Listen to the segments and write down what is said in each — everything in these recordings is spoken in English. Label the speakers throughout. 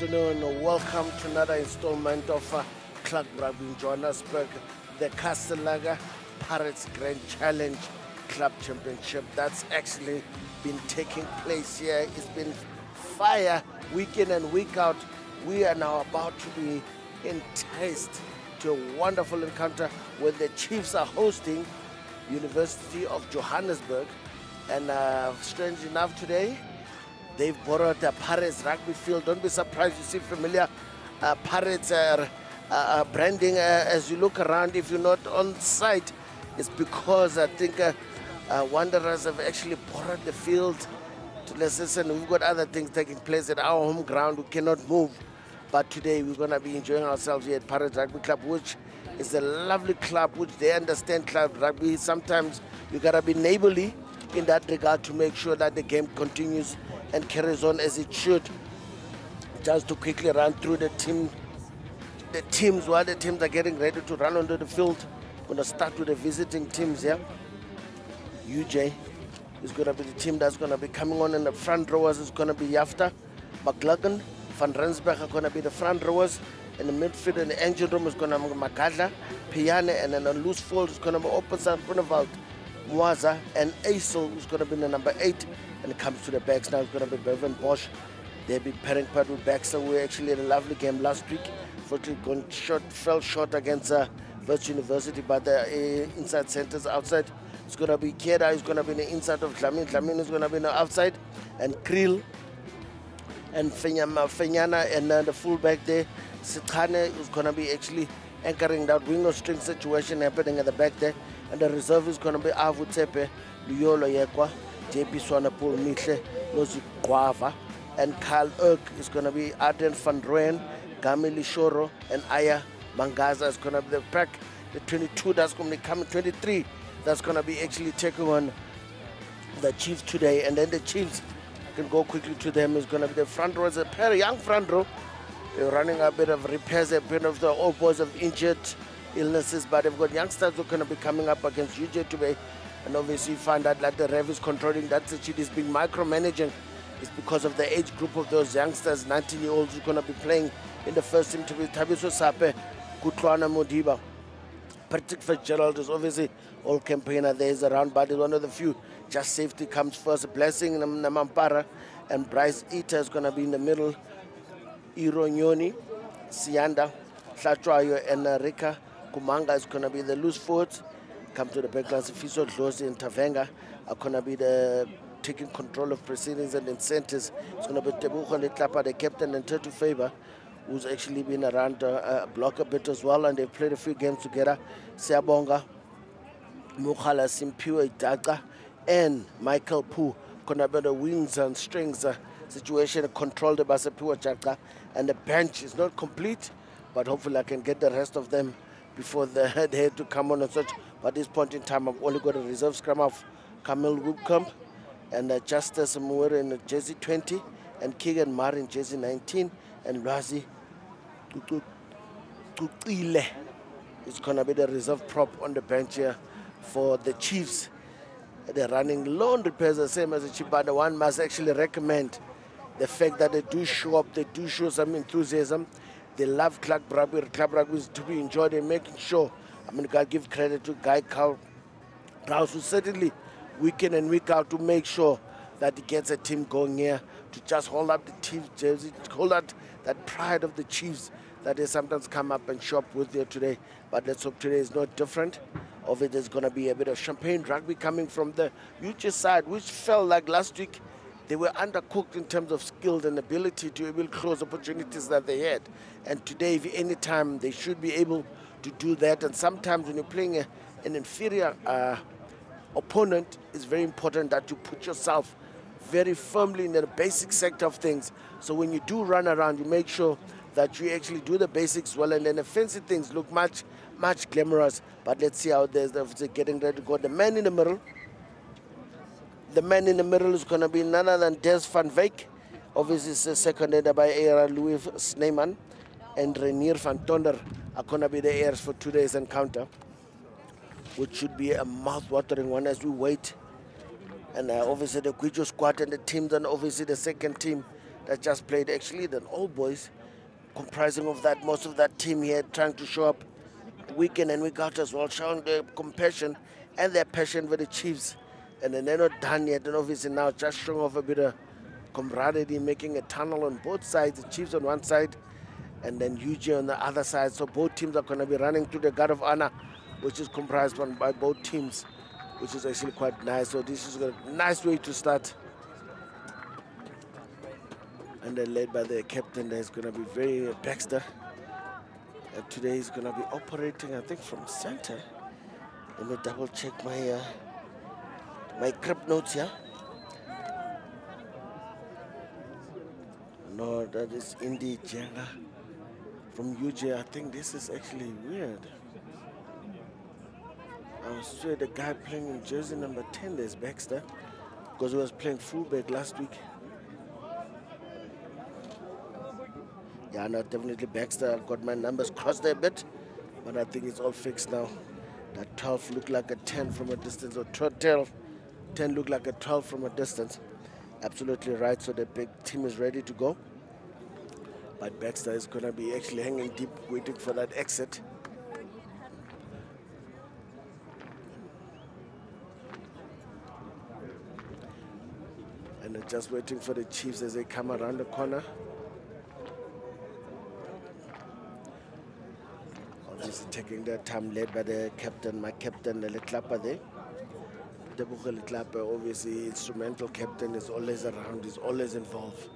Speaker 1: afternoon. Welcome to another installment of uh, Club Rugby in Johannesburg, the Castle Lager Pirates Grand Challenge Club Championship. That's actually been taking place here. It's been fire week in and week out. We are now about to be enticed to a wonderful encounter where the Chiefs are hosting University of Johannesburg. And uh, strange enough today, They've borrowed the Pirates rugby field. Don't be surprised you see familiar uh, Pirates uh, uh, branding uh, as you look around. If you're not on site, it's because I think uh, uh, Wanderers have actually borrowed the field to listen. We've got other things taking place at our home ground. We cannot move. But today we're going to be enjoying ourselves here at Pirates Rugby Club, which is a lovely club, which they understand club rugby. Sometimes you got to be neighborly in that regard to make sure that the game continues and carries on as it should. Just to quickly run through the team, the teams while the teams are getting ready to run onto the field. Gonna start with the visiting teams here. UJ is gonna be the team that's gonna be coming on in the front rowers is gonna be Yafta, McLagan, Van Rensburg are gonna be the front rowers. In the midfield and the engine room is gonna be Magadla, Piane, and then on loose fold is gonna be openside Groenewald, Mwaza, and Aisel, who's gonna be the number eight and it comes to the backs now, it's going to be Bevan Bosch. They've been pairing part with Baxter. We actually had a lovely game last week. Fortunately, gone short, fell short against uh, Wits University, but the uh, inside centers outside. It's going to be Keda, It's going to be the inside of Dlamin. Dlamin is going to be the outside. And Krill and Fenyama, Fenyana and uh, the fullback there, Sitane is going to be actually anchoring that wing or string situation happening at the back there. And the reserve is going to be Avu Tepe, Luyolo Yekwa, JP Swanepoel Mihle, Lozi Guava, and Carl Erk is going to be Arden van Rooyen, Gamili Shoro, and Aya Mangaza is going to be the pack. The 22 that's going to be coming, 23 that's going to be actually taking on the Chiefs today. And then the Chiefs can go quickly to them is going to be the front row. A pair of young front row. They're running a bit of repairs, a bit of the old boys of injured illnesses, but they've got youngsters who are going to be coming up against UJ today and obviously you find out that the rev is controlling that is being micromanaging. It's because of the age group of those youngsters, 19 year olds who are going to be playing in the first team to be Tabiso Sape, Kutlwana Modiba. Patrick Fitzgerald is obviously all campaigner there is around, but he's one of the few. Just safety comes first. Blessing Namampara and Bryce Eater is going to be in the middle. Ironyoni, Sianda, Hlatshwayo, and Rika Kumanga is going to be the loose forwards come to the backline. Fiso Dlosi and Tavengwa are going to be the taking control of proceedings and incentives. It's going to be Tebogo Letlapa, the captain, and Tetu Faber, who's actually been around uh, uh, block a bit as well, and they've played a few games together. Siyabonga, Mukhala Simpiwe Daga, and Michael Poo. Going to be the wings and strings uh, situation controlled by Sepiwa Chaka. And the bench is not complete, but hopefully I can get the rest of them before the, they had to come on and such. But at this point in time, I've only got a reserve scrum of Camille Woodcomb and uh, Justice Muir in jersey 20 and Keegan Mar in jersey 19 and Razi Tukile is going to be the reserve prop on the bench here for the Chiefs. They're running loan repairs the same as the Chiefs, but one must actually recommend the fact that they do show up, they do show some enthusiasm. They love club rugby, club rugby is to be enjoyed and making sure I mean, to give credit to Guy Carl Prowse, who certainly week in and week out to make sure that he gets a team going here to just hold up the team jersey, hold out that pride of the Chiefs that they sometimes come up and shop with there today. But let's hope today is not different. Of it, there's going to be a bit of champagne rugby coming from the UJ side, which felt like last week they were undercooked in terms of skill and ability to able to close opportunities that they had. And today, if any time, they should be able to do that. And sometimes when you're playing a, an inferior uh, opponent, it's very important that you put yourself very firmly in the basic sector of things. So when you do run around, you make sure that you actually do the basics well, and then the fancy things look much, much glamorous. But let's see how there's the, getting ready to go. The man in the middle, the man in the middle is going to be none other than Des van Wyk. Obviously, it's seconded by Era Louis Snyman and Renier van Tonder are going to be the heirs for today's encounter, which should be a mouth-watering one as we wait. And uh, obviously the Guijo squad and the teams and obviously the second team that just played actually the All Boys, comprising of that most of that team here trying to show up week in and week out as well, showing their compassion and their passion for the Chiefs. And then they're not done yet, and obviously now just showing off a bit of camaraderie, making a tunnel on both sides, the Chiefs on one side and then UJ on the other side. So both teams are going to be running to the Guard of Honor, which is comprised by both teams, which is actually quite nice. So this is a nice way to start. And then led by the captain, there's going to be very Baxter. And today he's going to be operating, I think, from center. Let me double check my uh, my crib notes here. No, that is indeed Jenga from UJ. I think this is actually weird. I was sure the guy playing in jersey number 10 is Baxter because he was playing fullback last week. Yeah, no, definitely Baxter. I've got my numbers crossed a bit, but I think it's all fixed now. That 12 looked like a 10 from a distance, or 12, 10 looked like a 12 from a distance. Absolutely right, so the big team is ready to go. But Baxter is going to be actually hanging deep, waiting for that exit. And they're just waiting for the Chiefs as they come around the corner. Obviously taking their time led by the captain, my captain, the Letlapa there. Tebogo Letlapa, uh, obviously instrumental captain, is always around, is always involved.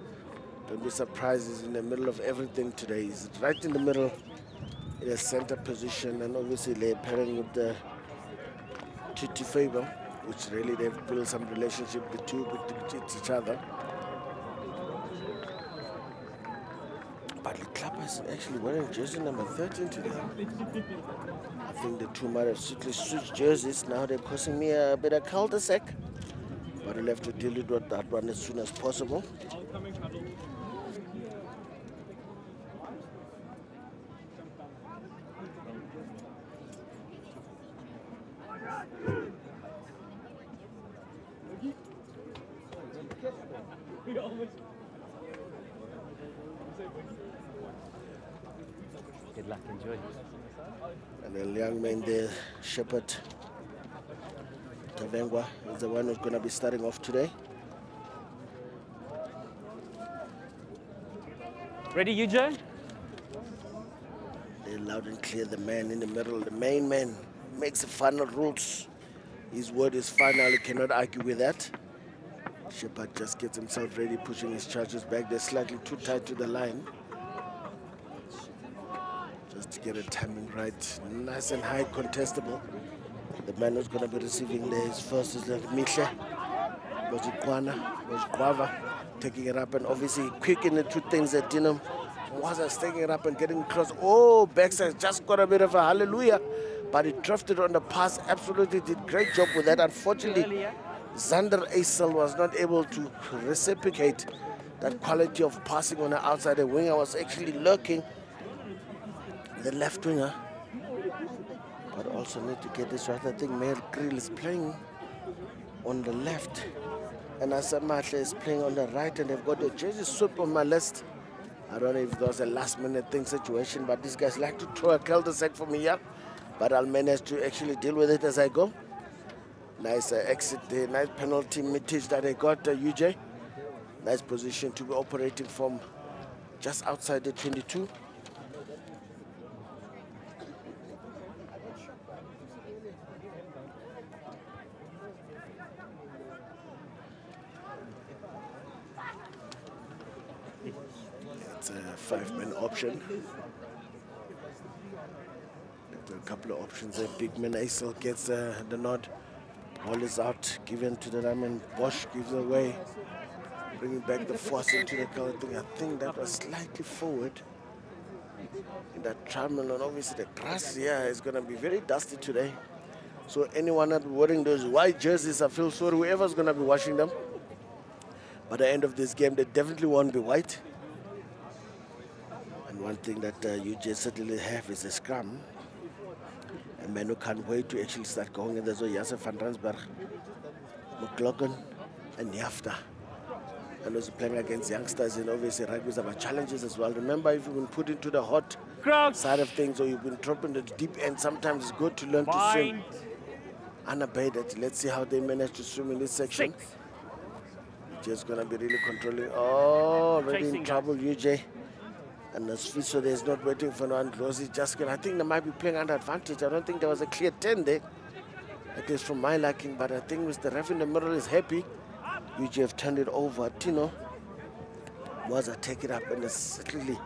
Speaker 1: Don't be surprised, he's in the middle of everything today. He's right in the middle in a center position and obviously they're pairing with the Titi Faber, which really they've built some relationship the two with each other. But the club is actually wearing jersey number 13 today. I think the two might have switched jerseys. Now they're causing me a bit of cul-de-sac. But we'll have to deal with that one as soon as possible.
Speaker 2: Good luck, enjoy.
Speaker 1: And the young man there, Shepherd Tavengwa, is the one who's going to be starting off today.
Speaker 2: Ready, you, Joe?
Speaker 1: They loud and clear the man in the middle, the main man makes the final rules. His word is final, he cannot argue with that. Shepard just gets himself ready, pushing his charges back. They're slightly too tight to the line. Get a timing right. Nice and high, contestable. The man who's going to be receiving there is first is Mihle. Bozikwana, Bozikwava, taking it up and obviously quick in the two things that Dinam wasn't taking it up and getting close. Oh, Baxter just got a bit of a hallelujah, but he drifted on the pass. Absolutely did great job with that. Unfortunately, Xander Aisel was not able to reciprocate that quality of passing on the outside. The winger was actually lurking, the left winger. But also need to get this right. I think Mel Grill is playing on the left. And Asamahle is playing on the right. And they've got the jersey sweep on my list. I don't know if that was a last minute thing situation, but these guys like to throw a cul-de-sac for me here. But I'll manage to actually deal with it as I go. Nice uh, exit there, nice penalty mitage that they got, uh, UJ. Nice position to be operating from just outside the 22. It's a five-man option. A couple of options there. Big Man Aisel gets uh, the nod. Ball is out, given to the Raman. Bosch gives away, bringing back the force into the color thing. I think that was slightly forward in that terminal. And obviously, the grass here is going to be very dusty today. So, anyone that wearing those white jerseys, I feel sorry, whoever's going to be washing them. By the end of this game, they definitely won't be white. One thing that uh, you just certainly have is a scrum a man who can't wait to actually start going. in And there's Jesse van Rensburg, McLaughlin, and Yafta. and also playing against youngsters and obviously rugby is about challenges as well. Remember, if you've been put into the hot side of things or you've been dropped in the deep end, sometimes it's good to learn to swim unabated. Let's see how they manage to swim in this section.
Speaker 2: Six.
Speaker 1: Just gonna be really controlling. Oh, already in
Speaker 2: guys.
Speaker 1: trouble, UJ. And Fiso there's not waiting for no one. Rossi just gonna. I think they might be playing under advantage. I don't think there was a clear 10 there. At least from my liking, but I think Mr. Ref in the middle is happy. Have turned it over. Tino was a take it up and it's certainly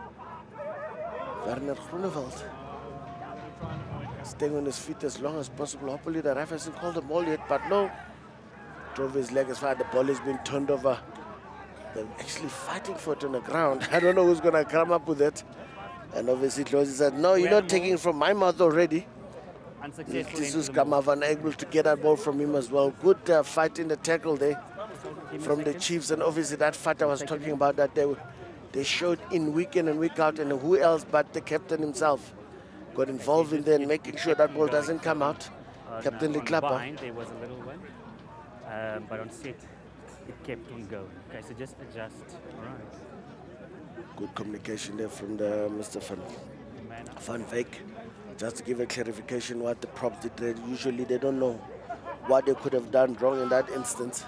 Speaker 1: Werner Groenewald staying on his feet as long as possible. Hopefully the ref hasn't called the ball yet, but no. Drove his leg as far. The ball has been turned over. They're actually fighting for it on the ground. I don't know who's gonna come up with it. And obviously Closey said, no, you're not taking it from my mouth already. Jesus
Speaker 2: ball.
Speaker 1: Able to get that ball from him as well. Good uh, fight in the tackle there
Speaker 2: Give me a
Speaker 1: from the. Chiefs. And obviously that fight I was talking about that they, they showed in week in and week out. And who else but the captain himself got involved in there and making sure that ball doesn't come out.
Speaker 2: Uh,
Speaker 1: Captain
Speaker 2: no,
Speaker 1: Letlapa.
Speaker 2: bind, there was a little one. Um, but on set, it kept on going. Okay, so just adjust. All right.
Speaker 1: Good communication there from the Mr. Van. Van Wyk. Just to give a clarification what the props did. there. Usually they don't know what they could have done wrong in that instance.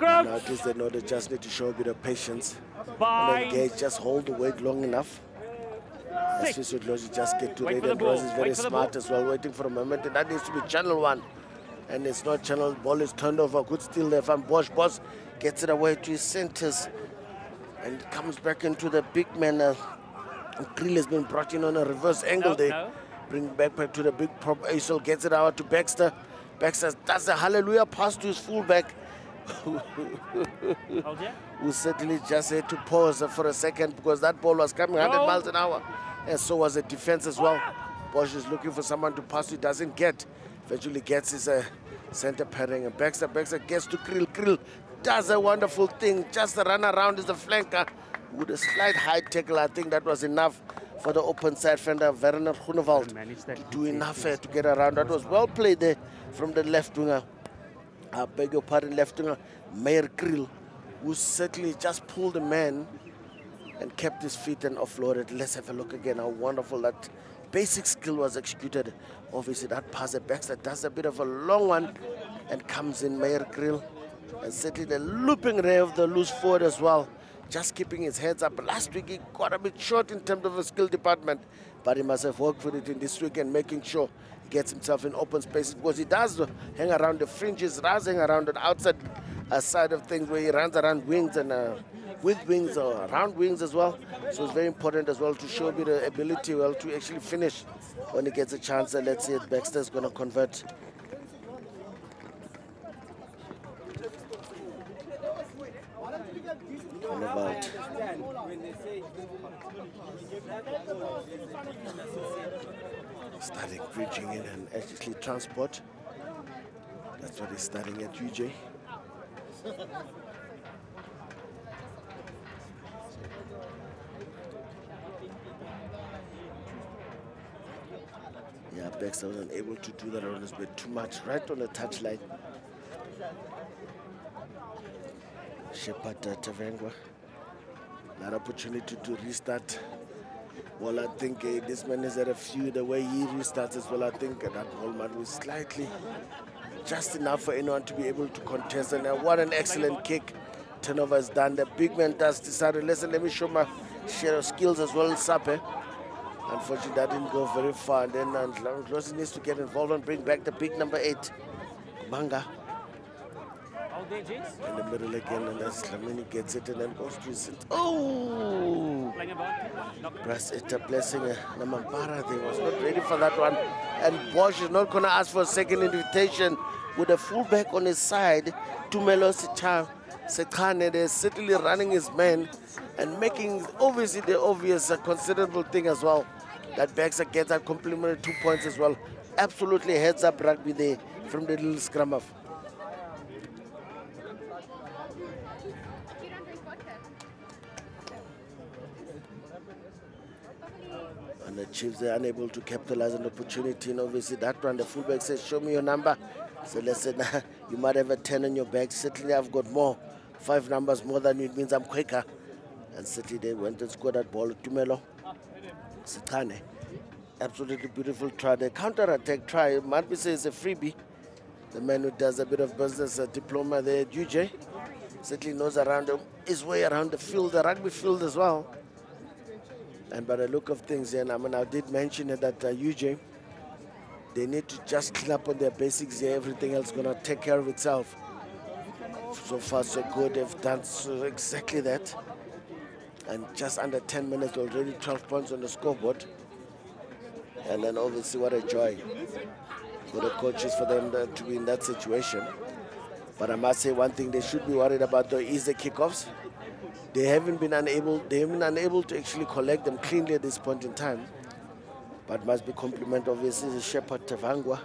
Speaker 1: Now at least they know they just need to show a bit of patience. and engage, just hold the weight long enough. As
Speaker 2: Six.
Speaker 1: Dlozi just get to
Speaker 2: Wait
Speaker 1: read and Rose is very
Speaker 2: wait for the
Speaker 1: smart as well, waiting for a moment. And that needs to be channel one. And it's not channel, ball is turned over. Good steal there from Bosch. Bosch gets it away to his centers and comes back into the big man. Uh, Krill has been brought in on a reverse angle
Speaker 2: No,
Speaker 1: there.
Speaker 2: no.
Speaker 1: Bring back back to the big prop. Aisel gets it out to Baxter. Baxter does a hallelujah pass to his fullback. Who certainly just had to pause for a second because that ball was coming 100
Speaker 2: No.
Speaker 1: miles an hour. And so was the defense as well. Bosch is looking for someone to pass to, doesn't get. Eventually gets his uh, center pairing. And Baxter, Baxter gets to Krill. Krill does a wonderful thing. Just a run around as a flanker with a slight high tackle. I think that was enough for the open side fender, Werner Groenewald,
Speaker 2: Managed
Speaker 1: to do enough uh, to get around. That was well played there from the left winger. I beg your pardon, left winger, Meyer Krill, who certainly just pulled the man and kept his feet and offloaded. Let's have a look again how wonderful that basic skill was executed. Obviously, that pass at Baxter does a bit of a long one and comes in Meyer Grill. And certainly the looping ray of the loose forward as well. Just keeping his heads up. Last week he got a bit short in terms of the skill department, but he must have worked for it in this week and making sure he gets himself in open spaces because he does hang around the fringes, hang around the outside uh, side of things where he runs around wings and uh, with wings or round wings as well. So it's very important as well to show me the ability well to actually finish when he gets a chance. And let's see if Baxter's going to convert. Groenewald. Starting bridging in and actually transport. That's what he's starting at UJ. Yeah, Baxter was unable to do that on his bit too much, right on the touchline. Shepard uh, Tavengwa. That opportunity to restart. Well, I think uh, this man is had a few. The way he restarts as well, I think uh, that ball was slightly just enough for anyone to be able to contest. And uh, what an excellent kick turnover has done. The big man does decided, listen, let me show my share of skills as well, Sape. Unfortunately, that didn't go very far. And then Rossi needs to get involved and bring back the big number eight,
Speaker 2: gents.
Speaker 1: in the middle again, and that's Lamini gets it and then goes to his. Oh! Press it, a blessing. Uh, Namampara, they was not ready for that one. And Bosch is not going to ask for a second invitation with a fullback on his side. Tumelo Sita- Sekane, they're certainly running his men and making obviously the obvious uh, considerable thing as well. That Baxter gets a complimentary two points as well. Absolutely heads up rugby there from the little scrum off. And the Chiefs are unable to capitalize on opportunity. And obviously that one, the fullback says, show me your number. So listen, you might have a 10 on your back. Certainly I've got more. Five numbers more than you. It means I'm quicker. And they went and scored that ball. Tumelo. Sitane. Absolutely beautiful try. The counter-attack try. Might be say it's a freebie. The man who does a bit of business, a diploma there, UJ, certainly knows around his way around the field, the rugby field as well. And by the look of things, and I mean, I did mention that uh, UJ, they need to just clean up on their basics here. Everything else is going to take care of itself. So far, so good. They've done so exactly that. And just under 10 minutes, already 12 points on the scoreboard. And then obviously, what a joy for the coaches for them to be in that situation. But I must say one thing they should be worried about though is the kickoffs. They haven't been unable they have been unable to actually collect them cleanly at this point in time. But must be compliment obviously the Shepherd Tavengwa,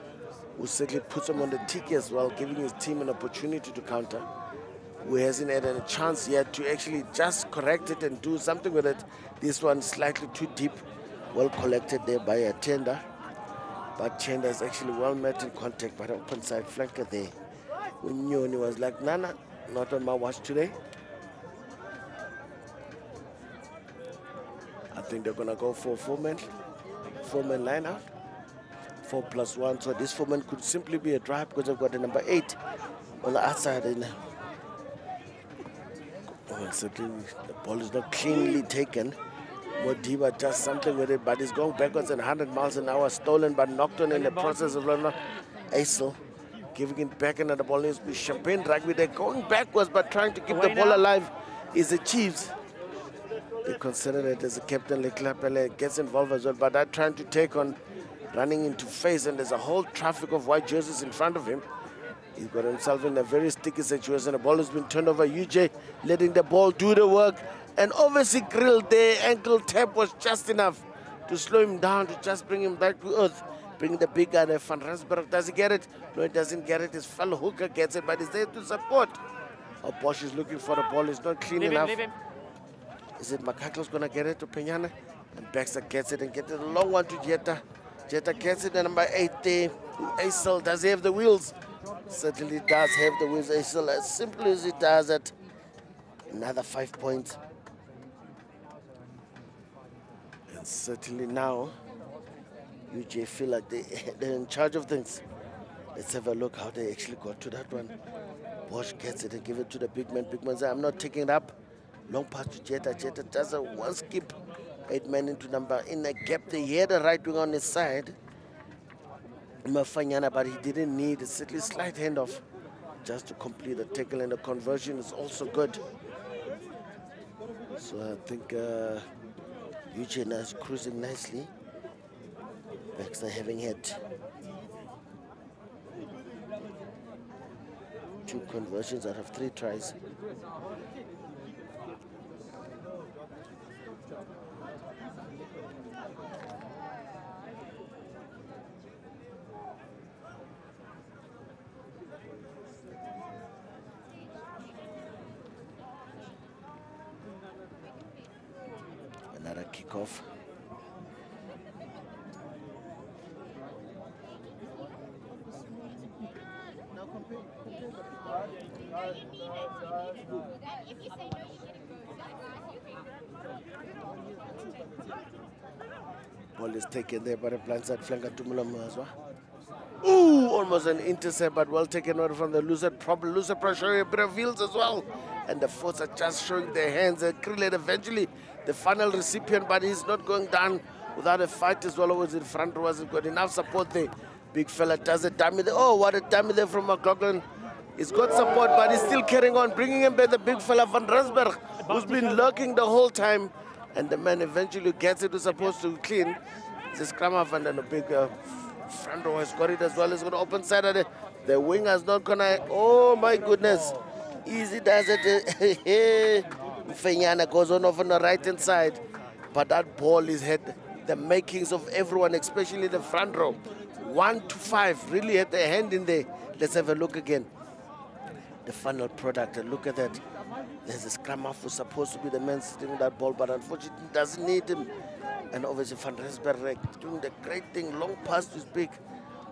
Speaker 1: who certainly puts them on the tick as well, giving his team an opportunity to counter. Who hasn't had a chance yet to actually just correct it and do something with it. This one slightly too deep, well collected there by a tender. But Chenda is actually well met in contact by the open side flanker there. Unyoni was like, Nana, not on my watch today. I think they're gonna go for four men, four men line out, four plus one. So this four man could simply be a drive because they've got the number eight on the outside. And certainly the ball is not cleanly taken. Modiba does something with it, but he's going backwards at 100 miles an hour, stolen but knocked on in the process of running. Aisel giving it back and the ball be champagne rugby. They're going backwards but trying to keep the ball alive is the Chiefs. They consider it as a captain Letlapa gets involved as well, but they're trying to take on running into face and there's a whole traffic of white jerseys in front of him. He's got himself in a very sticky situation. The ball has been turned over. UJ letting the ball do the work. And obviously grilled the ankle tap was just enough to slow him down, to just bring him back to earth. Bring the big guy there, Van Rensburg. Does he get it? No, he doesn't get it. His fellow hooker gets it, but he's there to support. Oh, Bosch is looking for the ball. It's not clean
Speaker 2: leave
Speaker 1: enough.
Speaker 2: Him, him.
Speaker 1: Is it Makaklo's going to get it to Peñana? And Baxter gets it and gets it a long one to Jetta. Jetta gets it, and number eight there. Aisel, does he have the wheels? Certainly does have the wheels. Aisel, as simple as it does it. Another five points. And certainly now, UJ feel like they, they're in charge of things. Let's have a look how they actually got to that one. Bosch gets it and give it to the big man. Big man says, I'm not taking it up. Long pass to Jetta. Jetta does a one skip. Eight men into number in a gap. They had the right wing on his side. Mafanyana, but he didn't need a slight handoff just to complete the tackle and the conversion is also good. So I think uh, UJ is cruising nicely. Baxter having hit two conversions out of three tries. Another kickoff. Ball is taken there by the blindside flanker to Mulamazwa. Ooh, almost an intercept, but well taken out from the loser. Probably loser pressure, a bit as well. And the force are just showing their hands. And Krillet eventually the final recipient, but he's not going down without a fight as well. Was in front row, wasn't got enough support there. Big fella does a dummy there. Oh, what a dummy there from McLaughlin. He's got support, but he's still carrying on, bringing him back the big fella Van Rensburg, who's been lurking the whole time. And the man eventually gets it, who's supposed to clean. Scrum off and then a big uh, front row has got it as well. He's got to open side of the, the winger's not gonna, oh my goodness. Easy does it. Fenyana goes on off on the right hand side. But that ball is had the makings of everyone, especially the front row. One to five, really had their hand in there. Let's have a look again. The final product, and look at that. There's a scrum half who's supposed to be the man sitting that ball, but unfortunately doesn't need him. And obviously Van Rensburg doing the great thing, long pass to his big.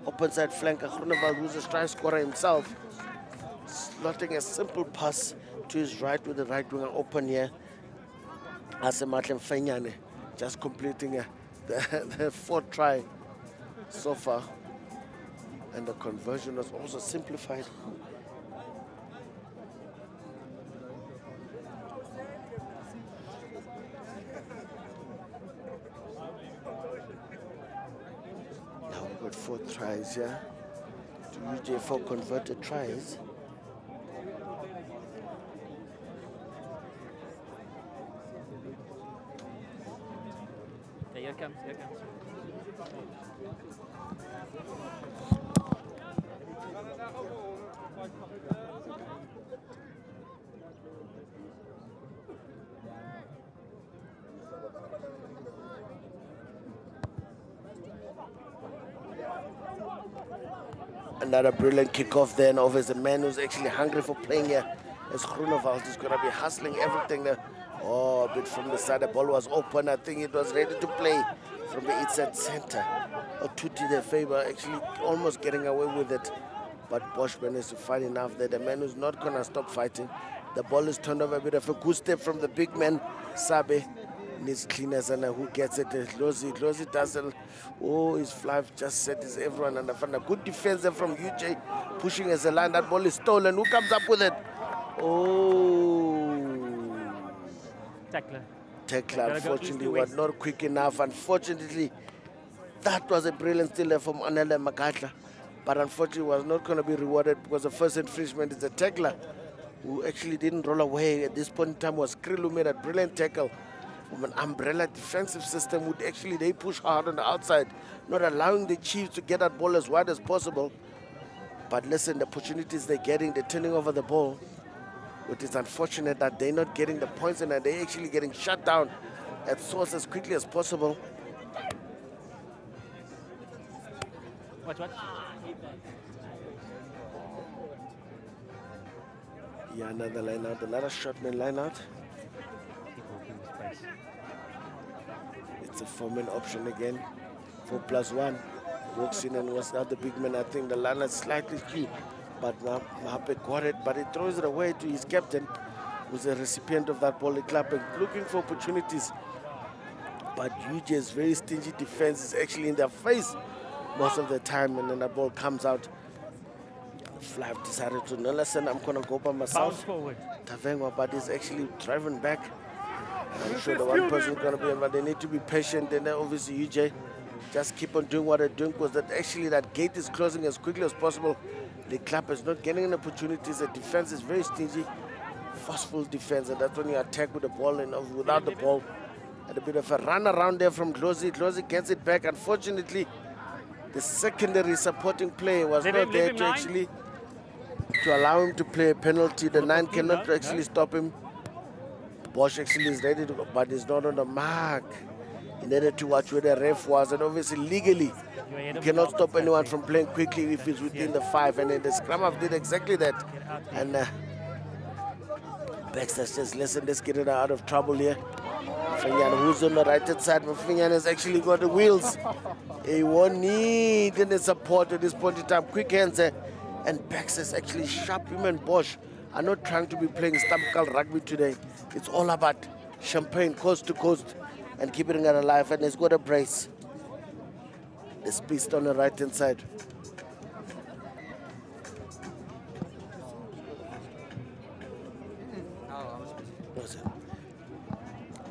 Speaker 1: open side flanker, Groenewald, who's a strike scorer himself, slotting a simple pass to his right with the right winger open here. Asematle Fenyane just completing uh, the, the fourth try so far. And the conversion was also simplified. Now we've got four tries here. To UJ4 converted tries.
Speaker 2: here comes, here comes.
Speaker 1: Another brilliant kickoff then of as a man who's actually hungry for playing here. As Groenewald is going to be hustling everything there. Oh, a bit from the side. The ball was open. I think it was ready to play from the inside center. Oh, Otuti the favor actually almost getting away with it. But Bosch managed to find enough there. The man who's not going to stop fighting. The ball is turned over a bit of a good step from the big man, Sabe. Needs cleaners and who gets it? Lozi. Lozi doesn't. Oh, his fly just set is everyone under fire. Good defense there from UJ, pushing as a line. That ball is stolen. Who comes up with it? Oh.
Speaker 2: Tackler.
Speaker 1: Tackler, unfortunately, was not quick enough. Unfortunately, that was a brilliant steal from Anele Makatla. But unfortunately, was not going to be rewarded because the first infringement is a tackler who actually didn't roll away at this point in time was Kriel who made a brilliant tackle from an umbrella defensive system would actually they push hard on the outside, not allowing the Chiefs to get that ball as wide as possible. But listen, the opportunities they're getting, they're turning over the ball. It is unfortunate that they're not getting the points and that they're actually getting shut down at source as quickly as possible.
Speaker 2: Watch, watch.
Speaker 1: Yeah, another line out, another shotman line out.
Speaker 2: Keep walking the space.
Speaker 1: It's a four-man option again. Four plus one. Walks in and was not the big man. I think the line is slightly skewed, but Ma- Mahape got it, but he throws it away to his captain, who's a recipient of that ball. The club and looking for opportunities. But UJ's very stingy defense is actually in their face most of the time, and then the ball comes out. Flav decided to, no, listen, I'm going to go by
Speaker 2: Bounce
Speaker 1: myself.
Speaker 2: forward.
Speaker 1: Tavengwa, but he's actually driving back. I'm sure the one person is going to be, but they need to be patient. And then obviously UJ just keep on doing what they're doing because that actually that gate is closing as quickly as possible. The club is not getting any opportunities. The defense is very stingy, forceful defense, and that's when you attack with the ball and without the ball. And a bit of a run around there from Glozy. Glozy gets it back. Unfortunately, the secondary supporting play was not there to
Speaker 2: nine.
Speaker 1: actually to allow him to play a penalty. The nine cannot actually stop him. Bosch actually is ready to go, but he's not on the mark. He needed to watch where the ref was, and obviously legally, you cannot stop anyone from playing quickly if he's within the five. And then the scrum half did exactly that.
Speaker 2: Get out there.
Speaker 1: And uh, Baxter says, listen, let's get it out of trouble here. Finyan, who's on the right hand side, but Finyan has actually got the wheels. He won't need any support at this point in time. Quick hands there. And Baxter's actually sharp. Him and Bosch are not trying to be playing Stampkal rugby today. It's all about champagne coast to coast and keeping it alive. And he's got a brace. This beast on the right hand side.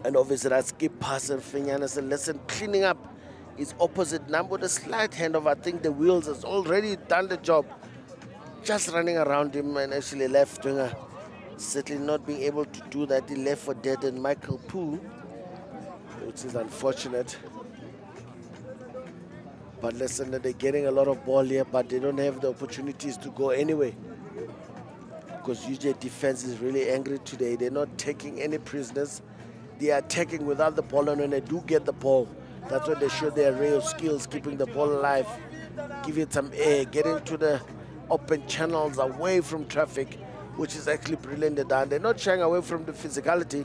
Speaker 1: And obviously that skip pass and Finyana said, listen, cleaning up his opposite number a slight handover. I think the wheels has already done the job. Just running around him and actually left winger. Certainly not being able to do that. He left for dead and Michael Pooh, which is unfortunate. But listen, they're getting a lot of ball here, but they don't have the opportunities to go anyway because UJ defense is really angry today. They're not taking any prisoners. They are attacking without the ball, and when they do get the ball, that's when they show their of skills, keeping the ball alive, give it some air, get into the open channels away from traffic, which is actually brilliant. They're. They're not shying away from the physicality,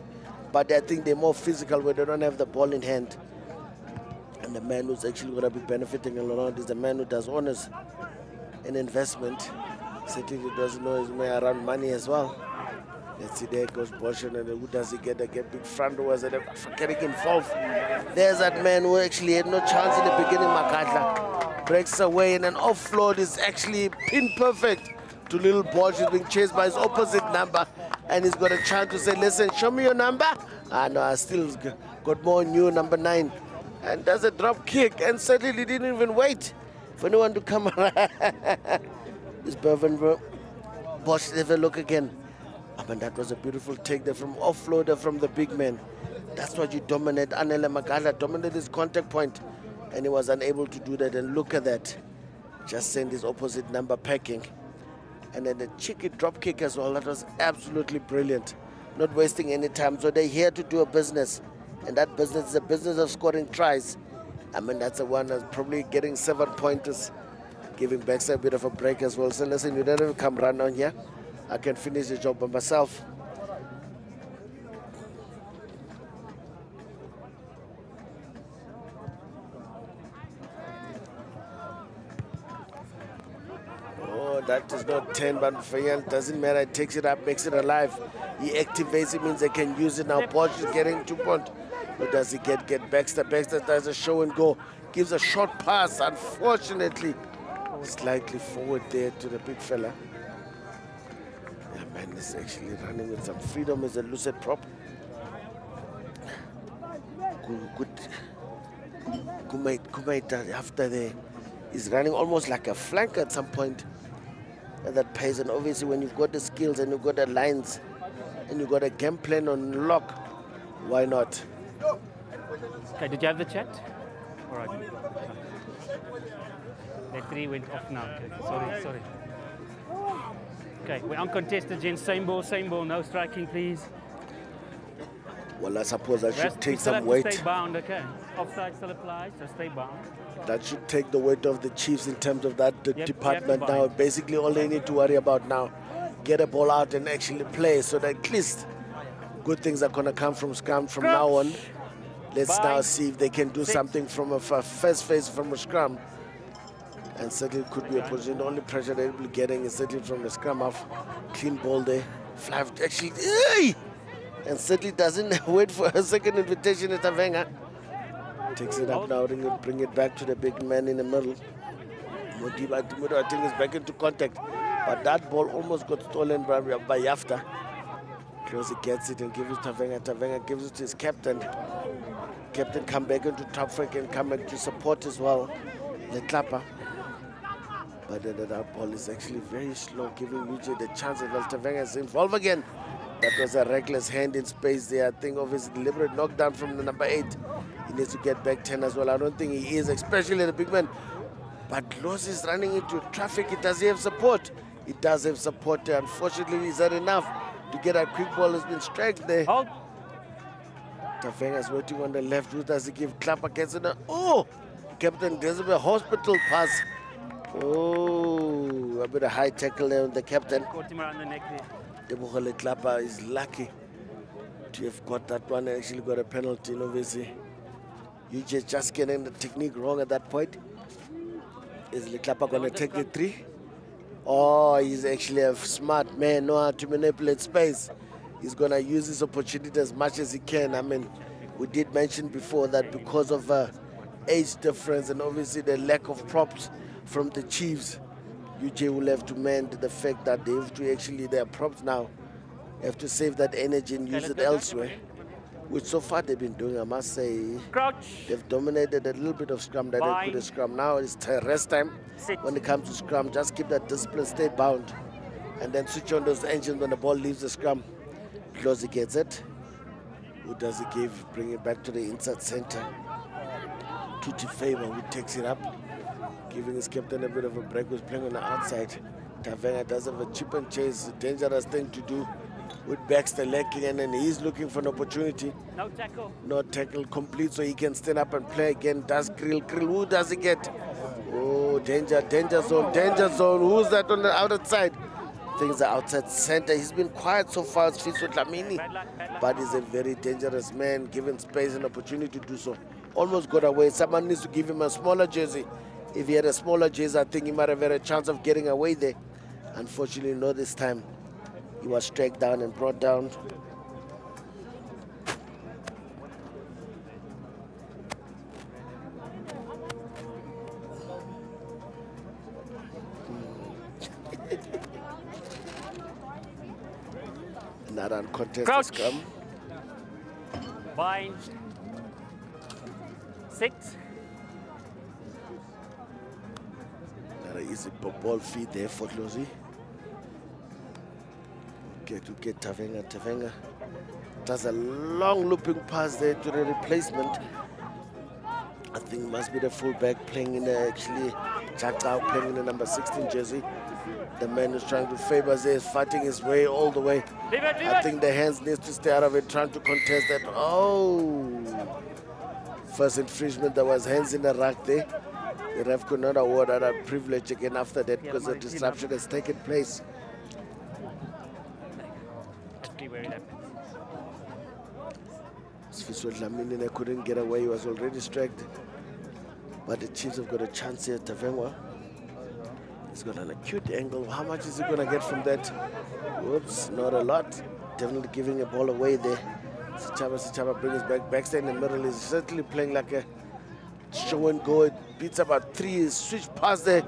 Speaker 1: but I think they're more physical when they don't have the ball in hand. And the man who's actually going to be benefiting a lot is the man who does honors and investment. Certainly doesn't know his way around money as well. Let's see, there goes Boshan, and who does he get? A get big front was it getting involved. There's that man who actually had no chance in the beginning, Makatla. Breaks away, and an offload is actually pin perfect to little Bosch. He's being chased by his opposite number, and he's got a chance to say, listen, show me your number. Ah, no, I still got more new number nine. And does a drop kick, and suddenly he didn't even wait for anyone to come around. Bevan, bro. Bosch, have a look again. Ah, I mean, that was a beautiful take there from offloader from the big man. That's what you dominate. Anele Magala dominated his contact point, and he was unable to do that. And look at that. Just send his opposite number packing. And then the cheeky drop kick as well. That was absolutely brilliant. Not wasting any time. So they're here to do a business. And that business is a business of scoring tries. I mean, that's the one that's probably getting seven pointers, giving Baxter a bit of a break as well. So listen, you don't even come run on here. I can finish the job by myself. Oh, that is not 10, but Fayel doesn't matter. It takes it up, makes it alive. He activates it, means they can use it now. Bosch is getting two point. Who does he get? Get Baxter. Baxter does a show and go. Gives a short pass, unfortunately. Slightly forward there to the big fella. Man is actually running with some freedom as a loosehead prop. Good, good. Kumait after the, he's running almost like a flank at some point at that pace. And obviously, when you've got the skills and you've got the lines and you've got a game plan on lock, why not?
Speaker 2: Okay, did you have the chat? All right. The three went off now. Okay. Sorry, sorry. Okay, we're uncontested, gents. Same ball, same ball. No striking, please.
Speaker 1: Well, I suppose I should
Speaker 2: Rest,
Speaker 1: take some weight.
Speaker 2: Stay bound, okay. Offside still applies, so stay bound.
Speaker 1: That should take the weight of the Chiefs in terms of that
Speaker 2: Yep,
Speaker 1: department now. Basically, all they need to worry about now, get a ball out and actually play so that at least good things are going to come from scrum from now on. Let's now see if they can do
Speaker 2: Six.
Speaker 1: something from a first phase from a scrum. And certainly could be a position. The only pressure they'll be getting is certainly from the scrum off. Clean ball there. Fly, actually, hey! and certainly doesn't wait for a second invitation at Tavengwa. Takes it up now, bring it, bring it back to the big man in the middle. Modiba Timodo, I think, is back into contact. But that ball almost got stolen by, by Yafta. Closey gets it and gives it to Tavengwa. Tavengwa gives it to his captain. Captain come back into freak and come back to support as well. The clapper. But then that ball is actually very slow, giving UJ the chance as well. Tavengwa is involved again. That was a reckless hand in space there. I think of his deliberate knockdown from the number eight. He needs to get back 10 as well. I don't think he is, especially the big man. But Loss is running into traffic. He does he have support? He does have support. Unfortunately, is that enough to get a quick ball has been struck there.
Speaker 2: Hold.
Speaker 1: Tavengwa is waiting on the left. Who does he give? Clapper gets it. Oh! Captain Desiree hospital pass. Oh, a bit of high tackle there on the captain.
Speaker 2: Caught him around the neck there.
Speaker 1: Debohole is lucky to have got that one and actually got a penalty. And obviously, you just, just getting the technique wrong at that point. Is Klappa going to take the three? Oh, he's actually a smart man, know how to manipulate space. He's going to use this opportunity as much as he can. I mean, we did mention before that because of uh, age difference and obviously the lack of props from the Chiefs, UJ will have to mend the fact that they have to actually, their props now, have to save that energy and use it elsewhere. Which so far they've been doing, I must say.
Speaker 2: Crouch.
Speaker 1: They've dominated a little bit of scrum, that they
Speaker 2: could
Speaker 1: good scrum. Now it's rest time.
Speaker 2: Sit.
Speaker 1: When it comes to scrum, just keep that discipline, stay bound. And then switch on those engines when the ball leaves the scrum. Closey gets it. Who does he give? Bring it back to the inside center. Tutti Faber, who takes it up. Giving his captain a bit of a break, who's playing on the outside. Tavengwa does have a chip and chase, dangerous thing to do with Baxter lacking, and then he's looking for an opportunity
Speaker 2: No tackle.
Speaker 1: No tackle complete so he can stand up and play again. Does Kriel, Kriel, who does he get? Oh, danger, danger zone, danger zone. Who's that on the outside? Things are outside center. He's been quiet so far, it's Fiso Dlamini.
Speaker 2: Bad luck, bad luck.
Speaker 1: But he's a very dangerous man, given space and opportunity to do so. almost got away. Someone needs to give him a smaller jersey. If he had a smaller jersey, I think he might have had a chance of getting away there. Unfortunately, no this time. He was struck down and brought down. Another uncontested
Speaker 2: Crouch.
Speaker 1: scrum.
Speaker 2: Bind.
Speaker 1: Ball feed there for Lozi. Okay, to get Tavengwa. Tavengwa does a long looping pass there to the replacement. I think must be the fullback playing in the actually Chakao playing in the number 16 jersey. The man is trying to favor there is fighting his way all the way.
Speaker 2: Leave it, leave
Speaker 1: I think the hands needs to stay out of it, trying to contest that. Oh, first infringement. There was hands in the ruck there. The ref could not award a privilege again after that because the disruption has taken place.
Speaker 2: Actually, where it happened.
Speaker 1: Sfiso Dlamini couldn't get away. He was already struck. But the Chiefs have got a chance here. Tavengwa. He's got an acute angle. How much is he going to get from that? Whoops, not a lot. Definitely giving a ball away there. Sichaba, Sichaba brings back. Baxter in the middle He's certainly playing like a show and go. It beats about three. Switch past there.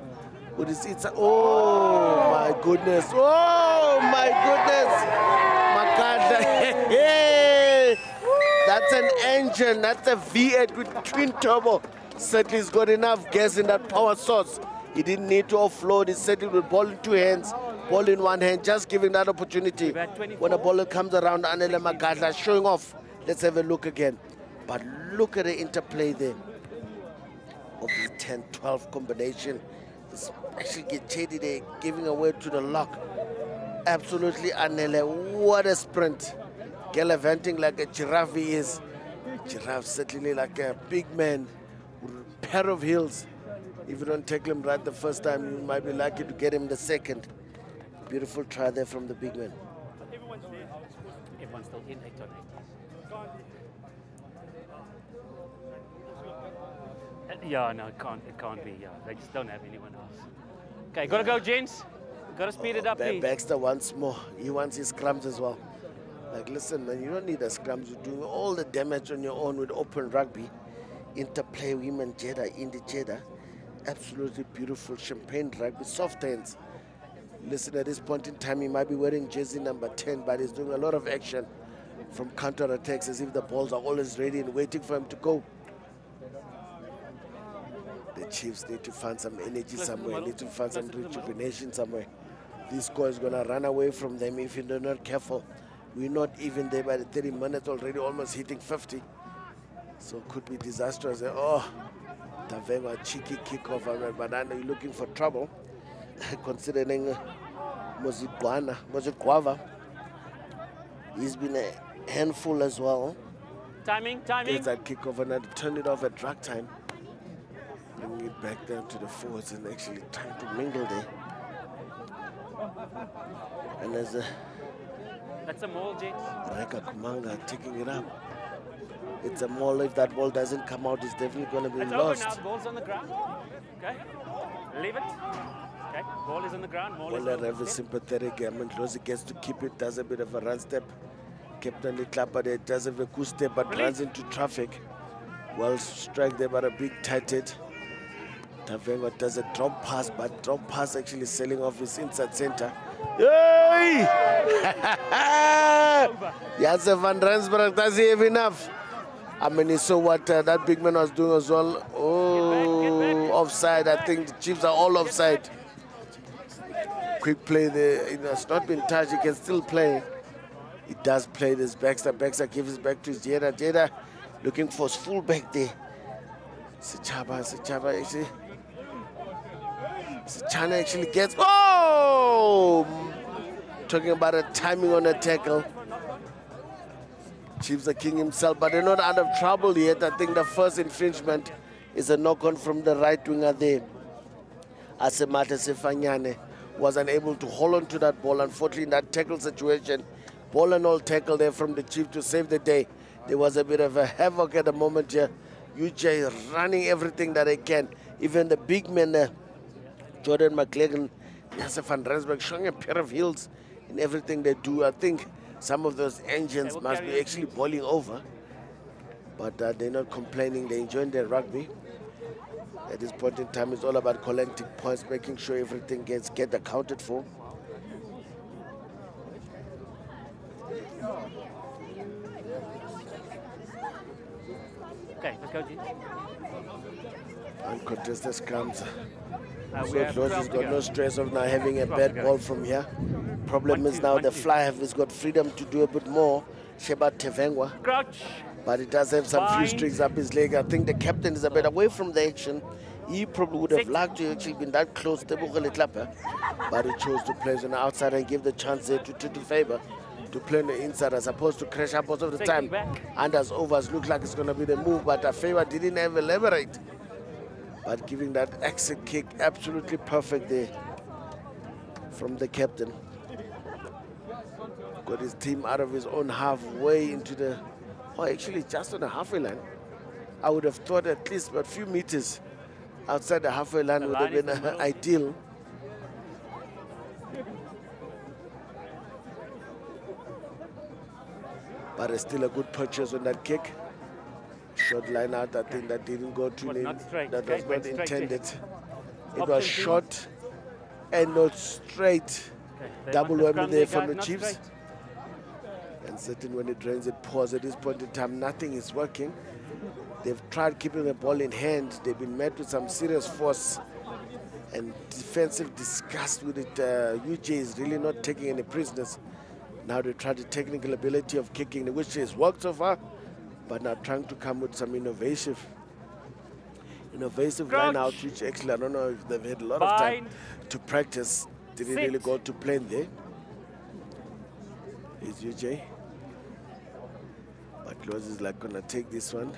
Speaker 1: With his it's oh my goodness. Oh my goodness. Makanda. That's an engine. That's a V8 with twin turbo. Certainly he's got enough gas in that power source. He didn't need to offload. He settled with ball in two hands, ball in one hand, just giving that opportunity.
Speaker 2: We've had 24.
Speaker 1: When the ball comes around, Anele Magadla showing off. Let's have a look again. But look at the interplay there of the 10-12 combination. Get Chedi giving away to the lock. Absolutely Anele. What a sprint. Gallivanting like a giraffe is. Giraffe certainly like a big man with a pair of heels. If you don't tackle him right the first time, you might be lucky to get him the second. Beautiful try there from the big man.
Speaker 2: Everyone's still in 8 Yeah, no, it can't. It can't be. Yeah, they just don't have anyone else. Okay, gotta go, gents. Gotta speed it up, please.
Speaker 1: Baxter wants more. He wants his scrums as well. Like, listen, man, you don't need a scrums. You're doing all the damage on your own with open rugby. Interplay women, Jeddah, Indy Jeddah. Absolutely beautiful champagne rugby, soft hands. Listen, at this point in time, he might be wearing jersey number 10, but he's doing a lot of action from counter attacks as if the balls are always ready and waiting for him to go. Chiefs need to find some energy
Speaker 2: Close to the
Speaker 1: somewhere, need to find some
Speaker 2: Close to the middle.
Speaker 1: rejuvenation somewhere. This score is going to run away from them if they're not careful. We're not even there by the 30 minutes already, almost hitting 50. So it could be disastrous. Oh, Tavengwa cheeky kickoff. I mean, but I know you're looking for trouble, considering uh, Moziguana, Moziguava. He's been a handful as well.
Speaker 2: Timing, timing.
Speaker 1: Gets that kickoff and then turn it off at drag time. Bringing it back down to the forwards and actually trying to mingle there. And there's a
Speaker 2: That's a maul, gents.
Speaker 1: Reka Kumanga taking it up. It's a maul. If that ball doesn't come out, it's definitely going to be
Speaker 2: It's
Speaker 1: lost.
Speaker 2: over now. Ball's on the ground. Okay. Leave it. Okay. Ball is on the ground. Is
Speaker 1: Well,
Speaker 2: on the
Speaker 1: Rev sympathetic. I mean, Lozi gets to keep it, does a bit of a run step. Captain Letlapa there does have a good step, but
Speaker 2: Release.
Speaker 1: runs into traffic. Well strike there, but a big tight hit. Tavengwa does a drop pass, but drop pass actually selling off his inside center. Yay! Janse van Rensburg, does he have enough? I mean, he saw what uh, that big man was doing as well. Oh, offside. I think the Chiefs are all offside quick play there. Know, it's not been touched. He can still play. He does play this Baxter. Baxter gives it back to Jeda. Jeda looking for his full back there. Sichaba, Sichaba actually. Sichana actually gets. Oh! Talking about a timing on a tackle. Chiefs the king himself, but they're not out of trouble yet. I think the first infringement is a knock on from the right winger there. Asemate Sefanyane was unable to hold on to that ball. Unfortunately, in that tackle situation, ball and all tackle there from the chief to save the day. There was a bit of a havoc at the moment here. UJ running everything that they can. Even the big men, uh, Jordan McLagan, Nasser van Rensburg, showing a pair of heels in everything they do. I think some of those engines must be actually boiling over. But uh, they're not complaining. They're enjoying their rugby. At this point in time, it's all about collecting points, making sure everything gets get accounted for.
Speaker 2: Okay, let's go, G.
Speaker 1: Uncontested.
Speaker 2: Uh,
Speaker 1: So
Speaker 2: have
Speaker 1: close,
Speaker 2: 12
Speaker 1: he's
Speaker 2: to
Speaker 1: got no stress of now having a bad ball from here. Problem
Speaker 2: One,
Speaker 1: is
Speaker 2: two,
Speaker 1: now the
Speaker 2: two.
Speaker 1: fly have has got freedom to do a bit more. Sheba Tavengwa,
Speaker 2: Crouch.
Speaker 1: but he does have some few strings up his leg. I think the captain is a bit away from the action. He probably would have
Speaker 2: Six.
Speaker 1: liked to actually been that close to Bugale Klapper, but he chose to play on the outside and give the chance there to Titi Faber to play on the inside as opposed to crash up most of the time.
Speaker 2: back.
Speaker 1: Anders overs look like it's going to be the move, but Faber didn't have elaborate. But giving that exit kick absolutely perfect there from the captain. Got his team out of his own half way into the, oh, actually just on the halfway line. I would have thought at least a few meters outside the halfway line
Speaker 2: The
Speaker 1: would
Speaker 2: line
Speaker 1: have been
Speaker 2: uh,
Speaker 1: ideal. But it's still a good purchase on that kick. Short line out, I think that didn't go to him. That was not
Speaker 2: went straight there.
Speaker 1: intended. It
Speaker 2: Option
Speaker 1: was short and not straight.
Speaker 2: Okay,
Speaker 1: Double whammy there from the Chiefs.
Speaker 2: straight.
Speaker 1: And certain when it drains it pause at this point in time, nothing is working. They've tried keeping the ball in hand. They've been met with some serious force and defensive disgust with it. Uh, UJ is really not taking any prisoners. Now they try the technical ability of kicking, which has worked so far, but now trying to come with some innovative, innovative line out, which actually I don't know if they've had a lot of time to practice. Did it
Speaker 2: Sit.
Speaker 1: really go to plan there? Is UJ. But Loz is like gonna take this one.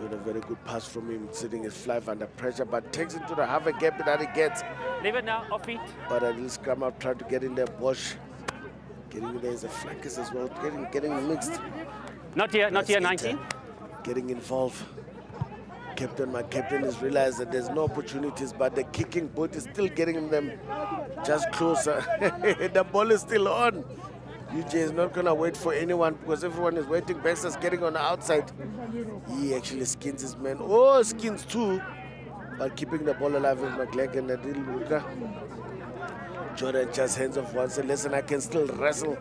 Speaker 1: Not a very good pass from him, sitting his fly under pressure, but takes it to the half a gap that he gets.
Speaker 2: Leave it now, off it.
Speaker 1: But a little scrum up, trying to get in there. Bosch getting in there a flankers as well, getting getting mixed.
Speaker 2: Not here, not here, 19.
Speaker 1: uh, Getting involved. Captain, my captain has realized that there's no opportunities, but the kicking boot is still getting them just closer. the ball is still on. UJ is not gonna wait for anyone because everyone is waiting. Baxter's getting on the outside. He actually skins his man. Oh, skins too. But keeping the ball alive with McLagan and Adil Luka. Jordan just hands off once Said, listen, I can still wrestle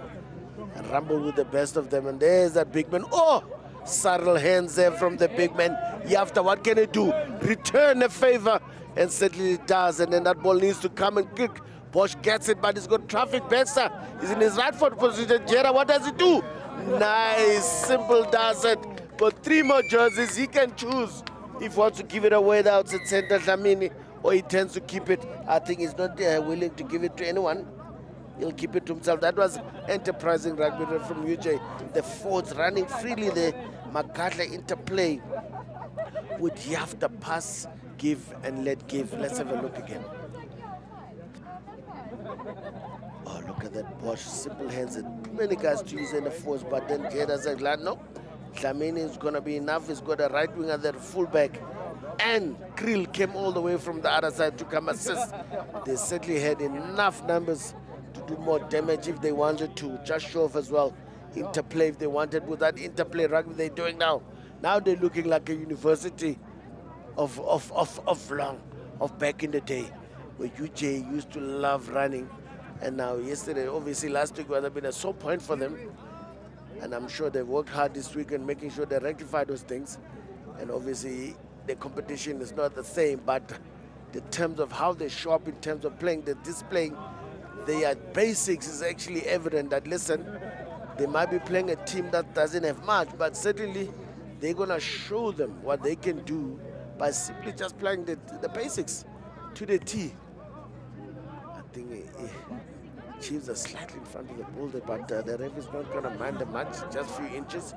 Speaker 1: and rumble with the best of them. And there's that big man. Oh, subtle hands there from the big man. After what can he do? Return a favor. And certainly it does. And then that ball needs to come and kick. Bosch gets it, but he's got traffic. Baxter He's in his right foot position. Jera, what does he do? Nice, simple does it. Got three more jerseys. He can choose if he wants to give it away out at center Dlamini or he tends to keep it. I think he's not uh, willing to give it to anyone. He'll keep it to himself. That was enterprising rugby from UJ. The forwards running freely there. Makatla interplay with Yafta pass, give and let give. Let's have a look again. Oh, look at that Bosch. Simple hands. and Many guys to use in the force, but then Jada said, no. Dlamini is going to be enough. He's got a right winger there, fullback. And Kriel came all the way from the other side to come assist. They certainly had enough numbers to do more damage if they wanted to. Just show off as well. Interplay if they wanted. With that interplay rugby they're doing now. Now they're looking like a university of, of, of, of long, of back in the day, where UJ used to love running. And now yesterday, obviously last week would have been a sore point for them. And I'm sure they worked hard this week in making sure they rectify those things. And obviously the competition is not the same, but the terms of how they show up in terms of playing, the displaying their basics is actually evident that listen, they might be playing a team that doesn't have much, but certainly they're gonna show them what they can do by simply just playing the, the basics to the T. I think eh, Chiefs are slightly in front of the ball but uh, the ref is not gonna mind them much, just a few inches.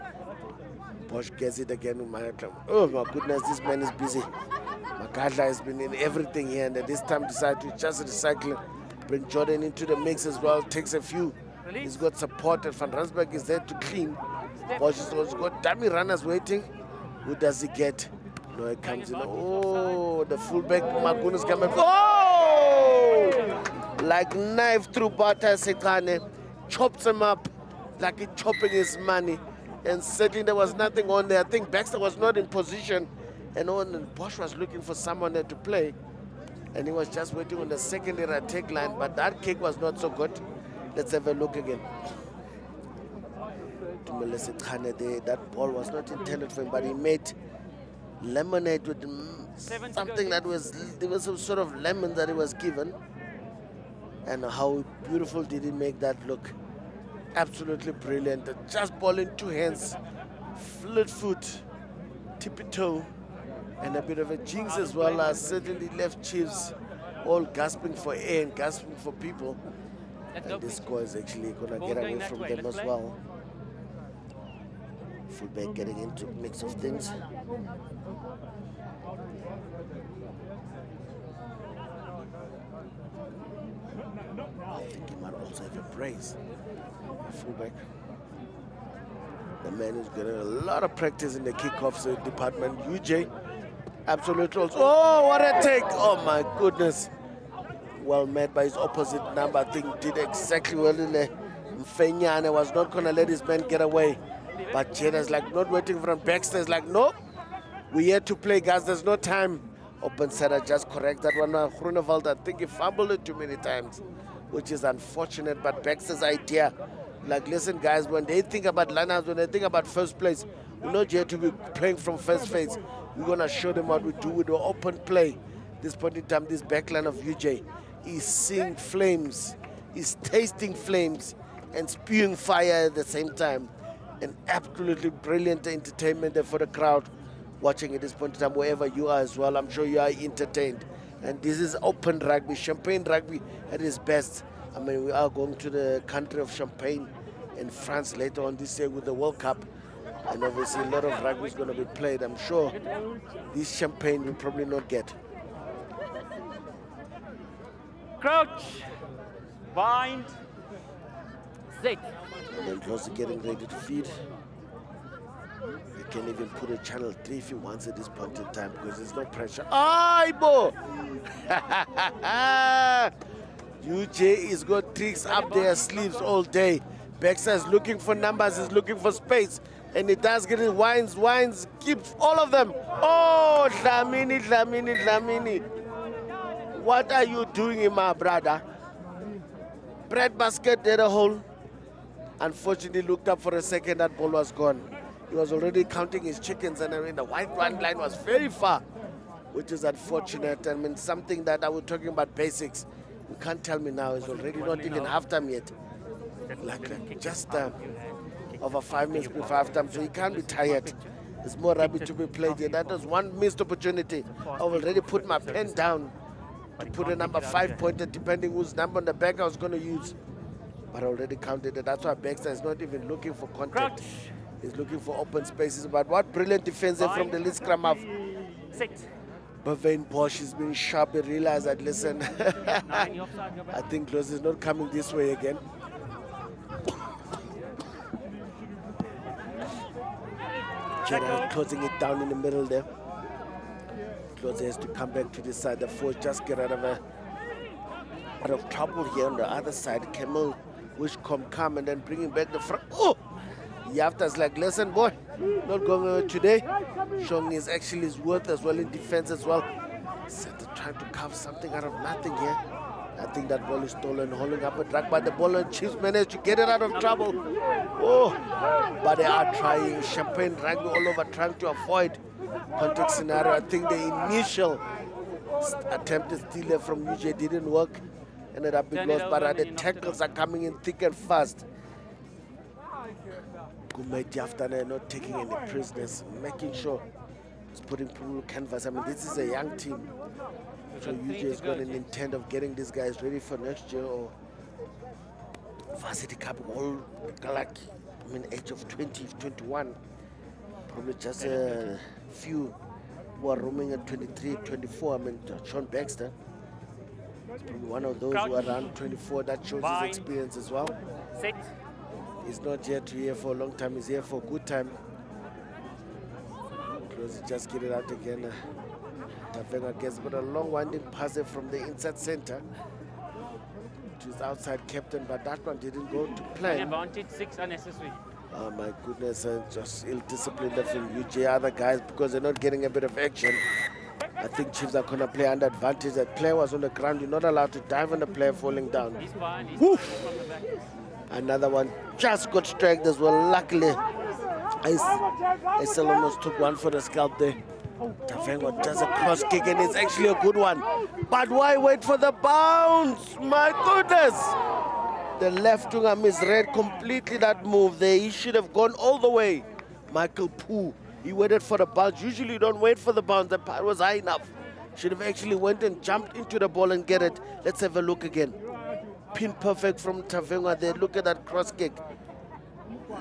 Speaker 1: Bosch gets it again with my Oh my goodness, this man is busy. Magadla has been in everything here and this time decided to just recycle, bring Jordan into the mix as well, takes a few. He's got support and Van Rensburg is there to clean. Bosch has also got dummy runners waiting. Who does he get? No, it comes in. Oh, the fullback Magunas coming. Oh! Like knife through butter, Sekane. Chops him up like he chopping his money. And certainly there was nothing on there. I think Baxter was not in position. And on Bosch was looking for someone there to play. And he was just waiting on the secondary attack line. But that kick was not so good. Let's have a look again. That ball was not intended for him, but he made lemonade with something that was there was some sort of lemon that he was given and how beautiful did he make that look absolutely brilliant just ball in two hands flat foot tippy toe and a bit of a jinx as well as certainly left Chiefs all gasping for air and gasping for people and this score is actually gonna get away from them as well fullback getting into mix of things I think he might also have a brace. Fullback. The man is getting a lot of practice in the kickoffs department. UJ, absolutely. Oh, what a take! Oh my goodness. Well met by his opposite number. I think did exactly well Mfenyane was not going to let his man get away. But Jeda's like not waiting for him. Baxter's like, no, we here to play, guys. There's no time. Open center just correct that one. Groenewald, I think he fumbled it too many times which is unfortunate. But Baxter's idea, like, listen, guys, when they think about lineups, when they think about first place, we're not here to be playing from first phase. We're going to show them what we do with the open play. This point in time, this backline of UJ is seeing flames, is tasting flames, and spewing fire at the same time. An absolutely brilliant entertainment for the crowd watching at this point in time, wherever you are as well. I'm sure you are entertained. And this is open rugby, champagne rugby at its best. I mean, we are going to the country of Champagne in France later on this year with the World Cup. And obviously a lot of rugby is going to be played. I'm sure this champagne will probably not get.
Speaker 2: Crouch, bind, sit.
Speaker 1: And then closely getting ready to feed. You can even put a channel 3 if you want at this point in time because there's no pressure. Aibo! UJ is got tricks up their sleeves all day. Baxter is looking for numbers, is looking for space. And he does get it, wines, winds, keeps all of them. Oh, Dlamini, Dlamini, Dlamini. What are you doing, in my brother? Bread basket did a hole. Unfortunately, looked up for a second, that ball was gone. He was already counting his chickens, and I mean, the white run line was very far, which is unfortunate. I mean, something that I was talking about basics. You can't tell me now. It's already not even halftime yet. Like, like just uh, over five minutes before halftime, so you can't be tired. There's more rugby to be played here. That was one missed opportunity. I've already put my pen down to put a number five pointer, depending whose number on the back I was going to use. But I already counted it. That's why Baxter is not even looking for contact. He's looking for open spaces. But what brilliant defense from the lead scrum half.
Speaker 2: Six.
Speaker 1: Bavane Bosch has been sharp. He realized that, listen, I think Close is not coming this way again. Closing it down in the middle there. Close has to come back to the side. The four just get out of a out of trouble here on the other side. Camel, which come come and then bringing back the front. Oh! Yafta's like, listen, boy, not going away today. Showing his actually his worth as well in defense as well. Center trying to carve something out of nothing here. I think that ball is stolen, holding up a drag by the ball, and Chiefs managed to get it out of trouble. Oh, but they are trying. Champagne rugby all over, trying to avoid contact scenario. I think the initial attempt to steal it from UJ didn't work. Ended up being lost, but uh, the tackles are coming in thick and fast. Kumeti after not taking any prisoners, making sure it's putting people canvas. I mean, this is a young team. So UJ has got an intent of getting these guys ready for next year or Varsity Cup all like, I mean, age of 20, 21. Probably just a few who are roaming at 23, 24. I mean, uh, Sean Baxter. one of those who are around 24 that shows his experience as well.
Speaker 2: Six.
Speaker 1: He's not yet here for a long time. He's here for a good time. Does just get it out again? Tavengwa gets but a long winding pass from the inside center to his outside captain, but that one didn't go to plan.
Speaker 2: Advantage six unnecessary.
Speaker 1: Oh my goodness, uh, just ill-disciplined from UJ other guys because they're not getting a bit of action. I think Chiefs are going to play under advantage. That player was on the ground. You're not allowed to dive on the player falling down.
Speaker 2: He's fine. He's fine from the back.
Speaker 1: Another one just got struck as well. Luckily, I, still almost took one for the scalp there. Tavengwa does a cross kick and it's actually a good one. But why wait for the bounce? My goodness! The left winger misread completely that move there. He should have gone all the way. Michael Pooh, he waited for the bounce. Usually you don't wait for the bounce. The part was high enough. Should have actually went and jumped into the ball and get it. Let's have a look again. Pin perfect from Tavengwa there. Look at that cross kick.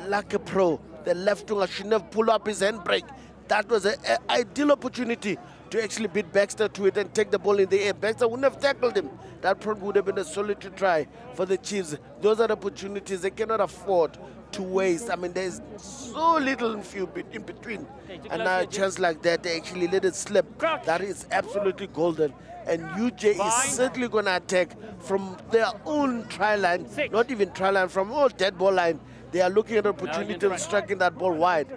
Speaker 1: Like a pro. The left winger should have pulled up his handbrake that was an ideal opportunity to actually beat Baxter to it and take the ball in the air. Baxter wouldn't have tackled him. That probably would have been a solitary try for the Chiefs. Those are the opportunities they cannot afford to waste. I mean, there's so little in, few in between. And now a chance like that, they actually let it slip. That is absolutely golden. And UJ is certainly going to attack from their own try line, not even try line, from all dead ball line. They are looking at opportunity of striking that ball wide.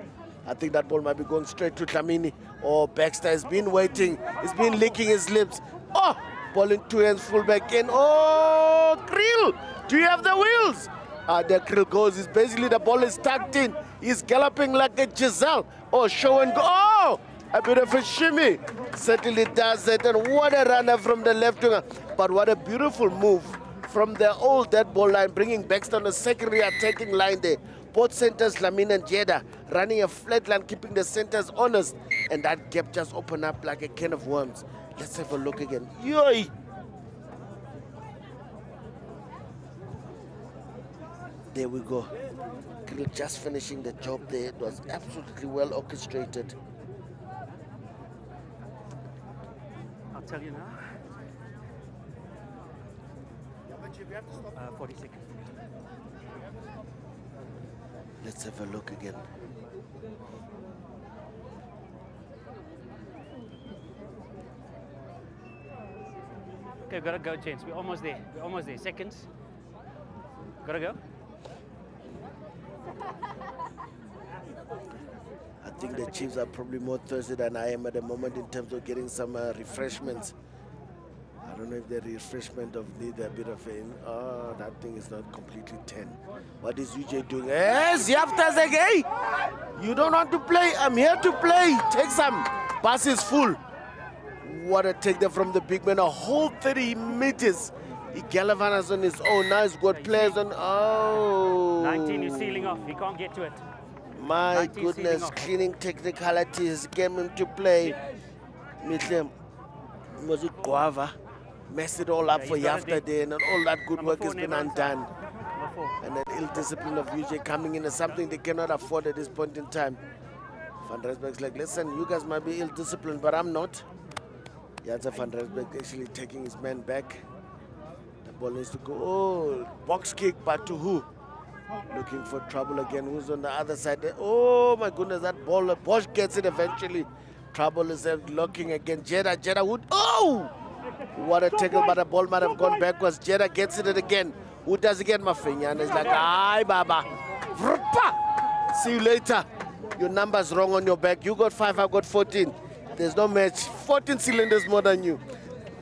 Speaker 1: I think that ball might be going straight to Dlamini. Or oh, Baxter has been waiting. He's been licking his lips. Oh, ball in two hands, full back in. Oh, Kriel, do you have the wheels? Ah, there Kriel goes. He's basically, the ball is tucked in. He's galloping like a Giselle. Oh, show and go. Oh, a bit of a shimmy. Certainly does it. And what a runner from the left winger. But what a beautiful move from the old dead ball line, bringing Baxter on the secondary attacking line there both centers, Lamin and Jeda, running a flat line, keeping the centers honest. And that gap just opened up like a can of worms. Let's have a look again. Yoy! There we go. Just finishing the job there. It was absolutely well orchestrated.
Speaker 2: I'll tell you now. Uh, 40 seconds.
Speaker 1: Let's have a look again.
Speaker 2: Okay, gotta go, gents. We're almost there. We're almost there. Seconds. Gotta go.
Speaker 1: I think the Chiefs are probably more thirsty than I am at the moment in terms of getting some uh, refreshments. I don't know if the refreshment of need a bit of a, oh, that thing is not completely 10. What is UJ doing? Yes, Yaftas again. You don't want to play. I'm here to play. Take some. Pass is full. What a take there from the big man. A whole 30 meters. He galvanized on his own. Now he's got players on. Oh.
Speaker 2: 19 is sealing off. He can't get to it.
Speaker 1: My goodness. Cleaning technicalities came into play. Mithlem. Was it Guava? Messed it all up yeah, for yesterday and all that good work has been undone. And that ill discipline of UJ coming in is something they cannot afford at this point in time. Van Rensburg's like, listen, you guys might be ill disciplined, but I'm not. Yatza Van Rensburg actually taking his man back. The ball needs to go. Oh, box kick, but to who? Looking for trouble again. Who's on the other side? Oh my goodness, that ball. Bosch gets it eventually. Trouble is looking again. Jeda, Jeda Wood. Oh! What a tackle, but the ball might have gone backwards. Jeda gets it again. Who does it again, My finger? And it's like, hi, Baba. See you later. Your number's wrong on your back. You got five, I got 14. There's no match. 14 cylinders more than you.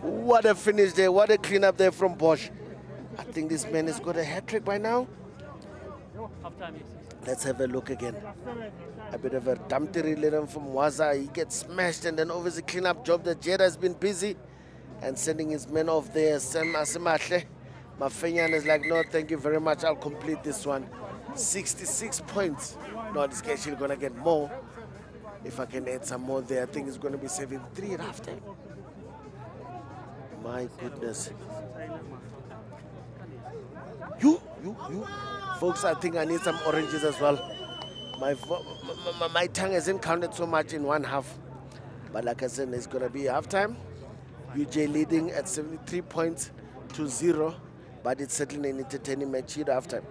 Speaker 1: What a finish there. What a clean up there from Bosch. I think this man has got a hat trick by now. Let's have a look again. A bit of a dumpty rhythm from Waza. He gets smashed and then obviously clean up job that Jeda has been busy and sending his men off there. Sam Asimahle. Uh, Mafenyan is like, no, thank you very much. I'll complete this one. 66 points. No, this guy actually going to get more. If I can add some more there, I think he's going to be 73 at halftime. My goodness. You, you, you. Folks, I think I need some oranges as well. My, my, my tongue hasn't counted so much in one half. But like I said, it's going to be halftime. UJ leading at 73 points to zero, but it's certainly an entertaining match here after.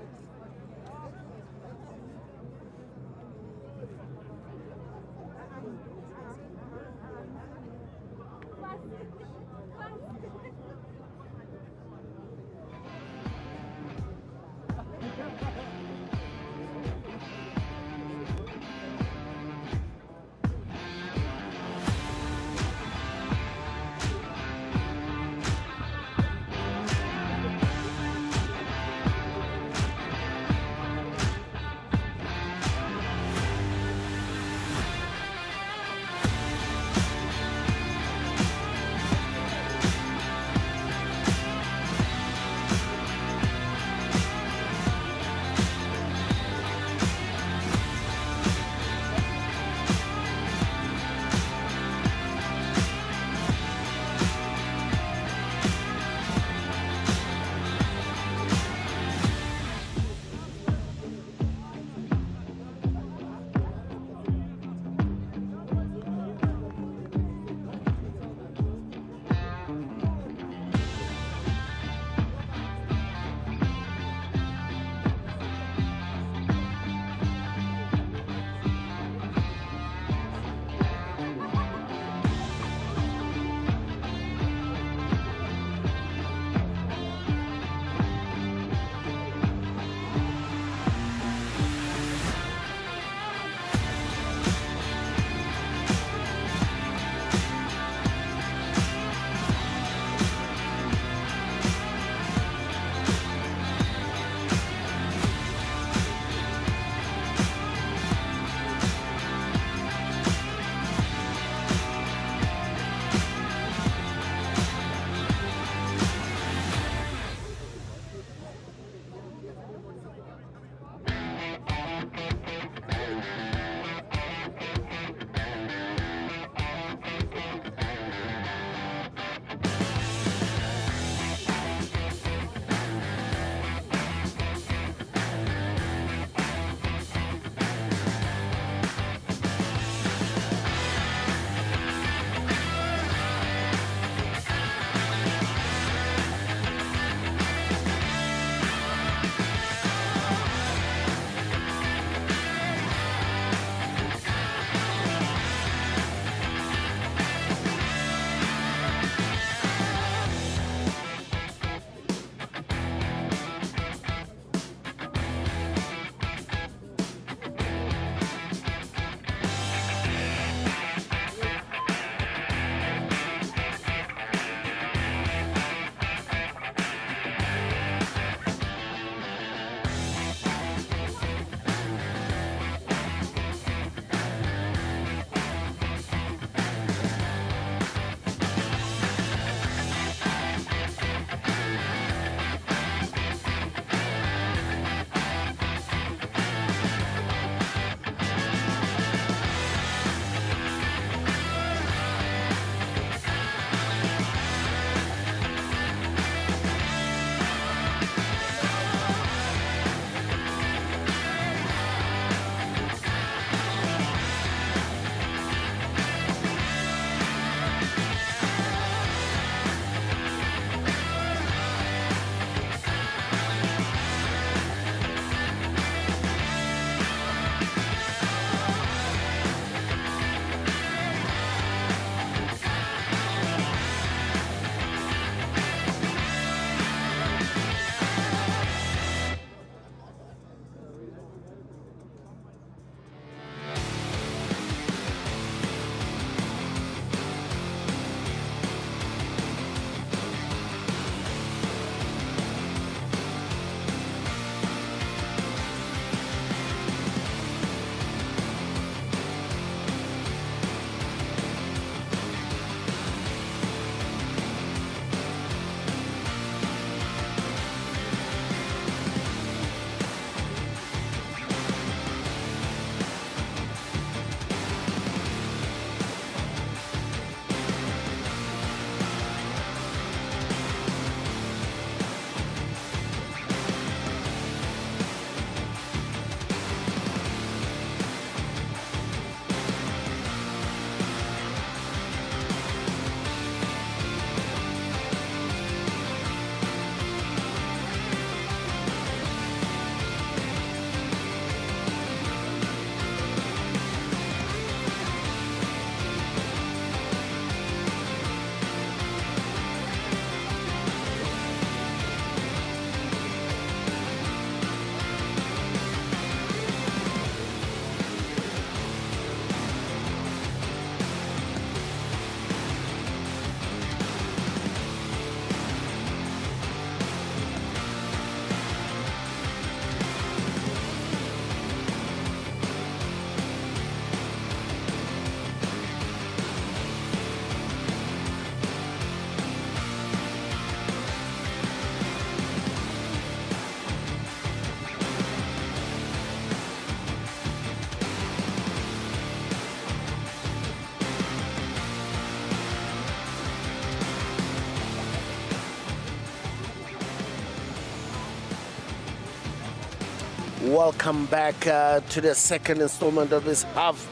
Speaker 1: Welcome back uh, to the second installment of this half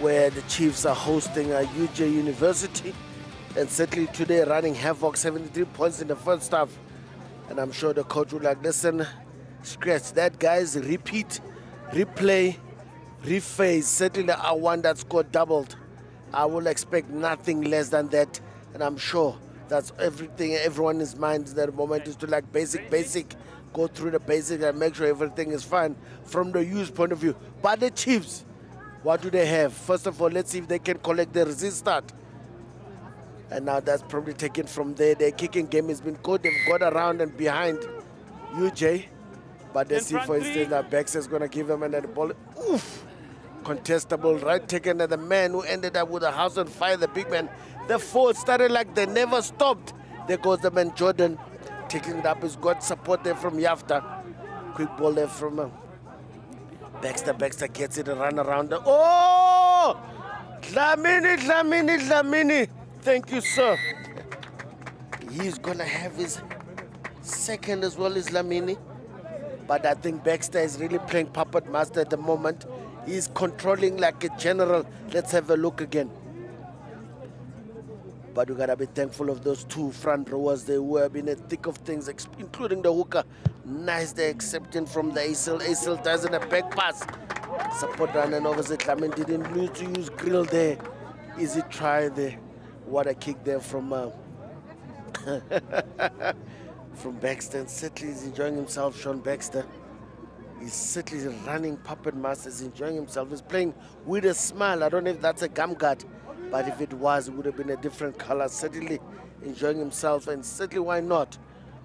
Speaker 1: where the Chiefs are hosting uh, UJ University. And certainly today running havoc 73 points in the first half. And I'm sure the coach will like listen scratch that guys repeat replay rephase. Certainly our one that scored doubled. I will expect nothing less than that. And I'm sure that's everything everyone is mind that moment is to like basic basic go through the basics and make sure everything is fine from the use point of view but the Chiefs what do they have first of all let's see if they can collect the resist start and now that's probably taken from there. Their kicking game has been good. They've got around and behind UJ. But let's see, for instance, that Bex is going to give them another ball. Oof! Contestable, right taken at the man who ended up with a house on fire, the big man. The four started like they never stopped. There goes the man Jordan taking it up. He's got support there from Yafta. Quick ball there from uh, Baxter. Baxter gets it and run around. Oh! Dlamini, Dlamini, Dlamini. Thank you, sir. He's going to have his second as well as Lamini. But I think Baxter is really playing puppet master at the moment. He's controlling like a general. Let's have a look again. But we gotta be thankful of those two front rowers. They were in the thick of things, including the hooker. Nice the accepting from the ACL. ACL does in a back pass. Support run and obviously Clement didn't lose to use grill there. Easy try there. What a kick there from uh, from Baxter. And certainly he's enjoying himself, Sean Baxter. He's certainly running puppet master. He's enjoying himself. He's playing with a smile. I don't know if that's a gum guard, but if it was, it would have been a different color. Certainly enjoying himself, and certainly why not?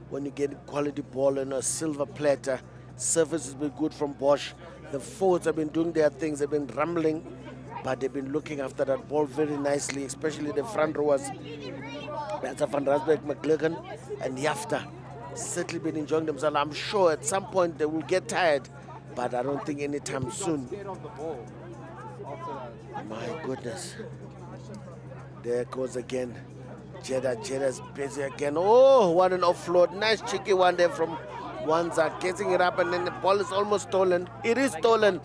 Speaker 1: When you get quality ball on a silver platter, service has been good from Bosch. The forwards have been doing their things. They've been rumbling but they've been looking after that ball very nicely, especially the front rowers. That's van Rensburg, McGligan, and Yafta. Certainly been enjoying themselves. I'm sure at some point they will get tired, but I don't think anytime soon. My goodness. There goes again. Jeddah, Jeddah's busy again. Oh, what an offload. Nice cheeky one there from Wanza. Getting it up and then the ball is almost stolen. It is stolen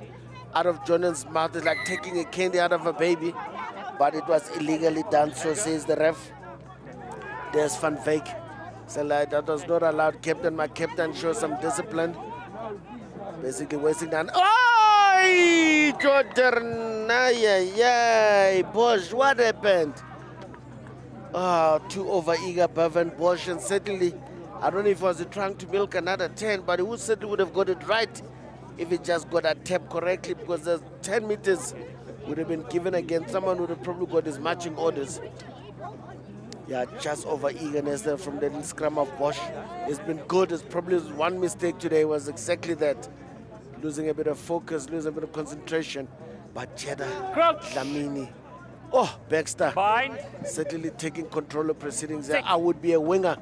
Speaker 1: out of Jordan's mouth. It's like taking a candy out of a baby. But it was illegally done, so says the ref. There's Van Wyk. So like, that was not allowed. Captain, my captain, show some discipline. Basically wasting down. Oh, Jordan! Ay, ay, Bosch, what happened? Ah, oh, too over eager Bevan Bosch, and certainly, I don't know if he was trying to milk another 10, but he certainly would have got it right if he just got a tap correctly because the 10 meters would have been given again. Someone who would have probably got his matching orders. Yeah, just over eagerness there from the little scrum of Bosch. It's been good. It's probably one mistake today was exactly that. Losing a bit of focus, losing a bit of concentration. But Jeddah. Lamini. Oh, Baxter.
Speaker 2: Bind.
Speaker 1: Certainly taking control of proceedings there. I would be a winger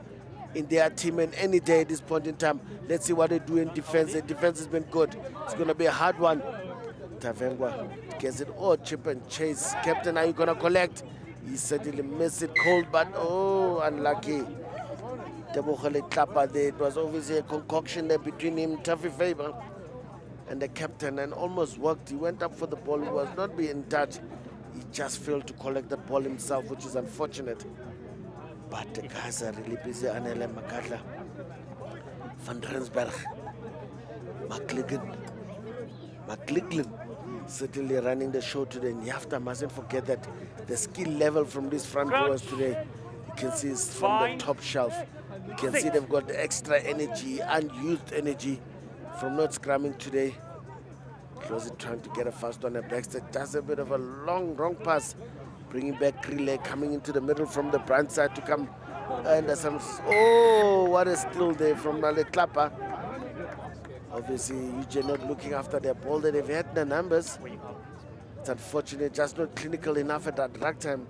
Speaker 1: in their team and any day at this point in time. Let's see what they do in defense. The defense has been good. It's going to be a hard one. Tavengwa gets it. Oh, chip and chase. Captain, are you going to collect? He certainly missed it cold, but oh, unlucky. Tebogo Letlapa there. It was obviously a concoction there between him, and Taffy Faber, and the captain, and almost worked. He went up for the ball. He was not being touched. He just failed to collect the ball himself, which is unfortunate. But the guys are really busy. Anele Makatla, Van Rensburg, McLigan, McLiglin certainly running the show today. And you have to mustn't forget that the skill level from these front rowers today, you can see is from the top shelf. You can see they've got the extra energy, unused energy from not scrumming today. Close it, trying to get a fast on a Baxter. Does a bit of a long, wrong pass. Bringing back Kriel, coming into the middle from the brand side to come. And there's some, oh, what a steal there from Nale Klapper. Obviously, UJ not looking after their ball that they've had the numbers. It's unfortunate, just not clinical enough at that drag time.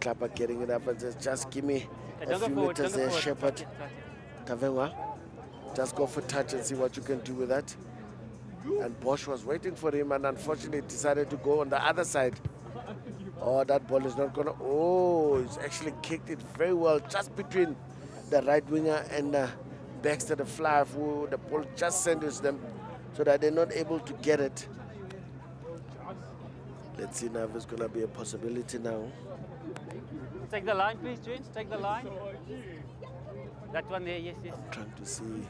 Speaker 1: Klapper getting it up and says, just give me a few meters there,
Speaker 2: forward.
Speaker 1: Shepard. Just go for touch and see what you can do with that. And Bosch was waiting for him and unfortunately decided to go on the other side. Oh, that ball is not gonna. Oh, he's actually kicked it very well just between the right winger and uh, Baxter the fly who the ball just sends them so that they're not able to get it. Let's see now if it's to be a possibility now.
Speaker 2: Take the line, please, James. Take the line. That one there, yes, yes.
Speaker 1: Trying to see.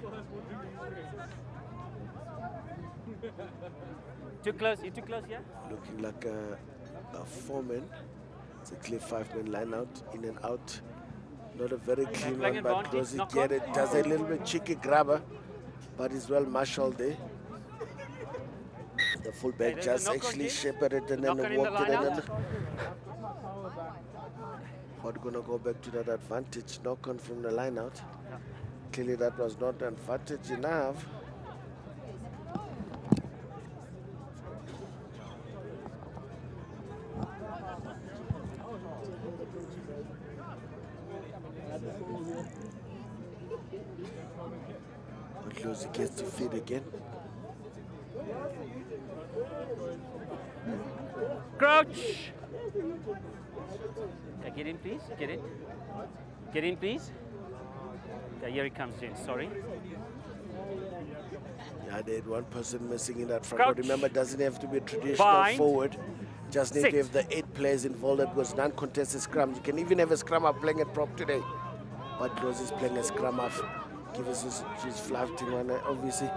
Speaker 2: Too close, you too close, yeah?
Speaker 1: Looking like a, a four-man. It's a clear five-man line out, in and out. Not a very clean
Speaker 2: Flank
Speaker 1: one, but
Speaker 2: does
Speaker 1: Rosie
Speaker 2: knock
Speaker 1: get it. Does a little bit cheeky grabber, but he's well marshaled there. The fullback
Speaker 2: there's
Speaker 1: just actually shepherded and then
Speaker 2: on in the
Speaker 1: walked it and then But gonna go back to that advantage knock on from the line out. Clearly that was not advantage enough. Lucy gets to feed again.
Speaker 2: Crouch! Okay, get in, please. Get in. Get in, please. Okay, here he comes, James. Sorry.
Speaker 1: Yeah, they had one person missing in that front.
Speaker 2: Crouch.
Speaker 1: Remember, it doesn't have to be a traditional
Speaker 2: Bind.
Speaker 1: forward. Just need
Speaker 2: Sit.
Speaker 1: to have the eight players involved. That was non-contested scrum. You can even have a scrum up playing at prop today. But Rose is playing a scrum half. Give us his, his flouting one, uh, obviously.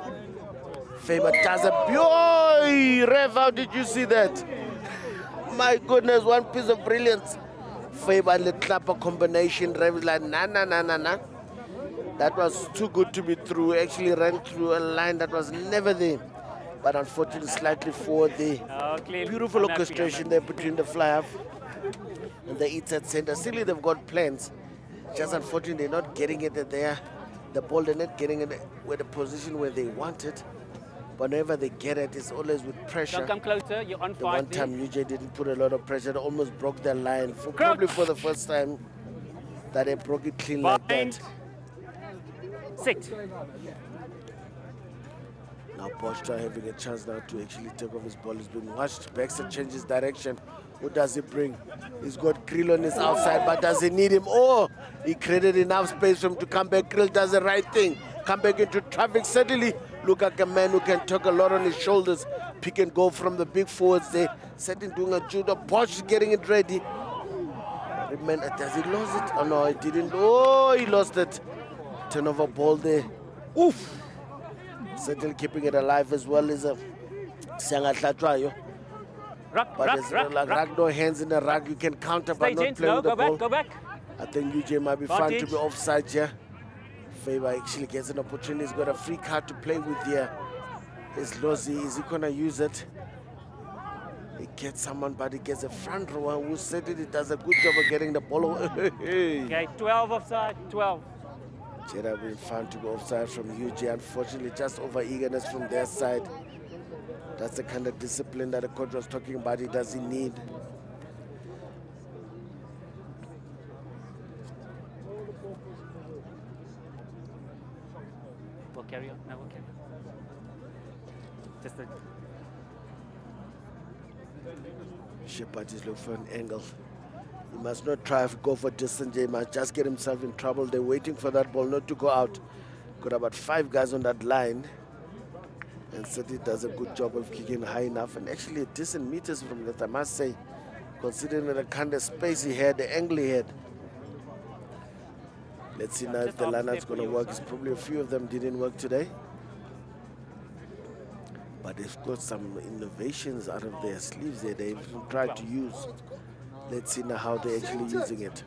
Speaker 1: Faber does a boy. Rev, how did you see that? My goodness, one piece of brilliance. Faber and the clapper combination. Rev is like, nah, nah, nah, nah, nah. That was too good to be true. Actually ran through a line that was never there. But unfortunately, slightly forward there.
Speaker 2: Oh.
Speaker 1: Beautiful
Speaker 2: I'm happy, I'm
Speaker 1: orchestration there between the fly half and the eats at center. Still, they've got plans. Just unfortunately, they're not getting it there. The ball, they're not getting it with the position where they want it. But whenever they get it, it's always with pressure.
Speaker 2: Don't come closer. You're on
Speaker 1: The one time UJ didn't put a lot of pressure, they almost broke their line. For, probably for the first time that they broke it clean like
Speaker 2: Bind.
Speaker 1: that.
Speaker 2: Sit.
Speaker 1: Now Boschra having a chance now to actually take off his ball. He's been watched. Baxter changes direction. Who does he bring? He's got Kriel on his outside, but does he need him? Oh, he created enough space for him to come back. Kriel does the right thing. Come back into traffic. Certainly look like a man who can talk a lot on his shoulders. Pick and go from the big forwards there. Setting doing a judo. Bosch is getting it ready. Remember, does he lose it? Oh no, he didn't. Oh, he lost it. Turnover ball there. Oof. Certainly keeping it alive as well as uh, a Siyabonga Hlatshwayo.
Speaker 2: Rock,
Speaker 1: But
Speaker 2: rock,
Speaker 1: there's
Speaker 2: rock,
Speaker 1: like
Speaker 2: rock.
Speaker 1: rag no hands in the rug. You can counter but not play
Speaker 2: No,
Speaker 1: with the
Speaker 2: go
Speaker 1: ball.
Speaker 2: back, go back.
Speaker 1: I think UJ might be fine to be offside here. Faber actually gets an opportunity. He's got a free card to play with here. Is Lozi, is he gonna use it? He gets someone, but he gets a front rower who said it. He does a good job of getting the ball. away.
Speaker 2: Okay, 12 offside, 12.
Speaker 1: Jeda being found to be offside from UJ. Unfortunately, just over eagerness from their side. That's the kind of discipline that the coach was talking about. He doesn't need.
Speaker 2: Carry on. We'll carry on. Just a,
Speaker 1: Shepard is looking for an angle. He must not try to go for distance. He must just get himself in trouble. They're waiting for that ball not to go out. Got about five guys on that line. And Seti does a good job of kicking high enough and actually a decent meters from that, I must say, considering the kind of space he had, the angle he had. Let's see now if the lineup's going to work. It's probably a few of them didn't work today. But they've got some innovations out of their sleeves there. They've tried to use. Let's see now how they're actually using it.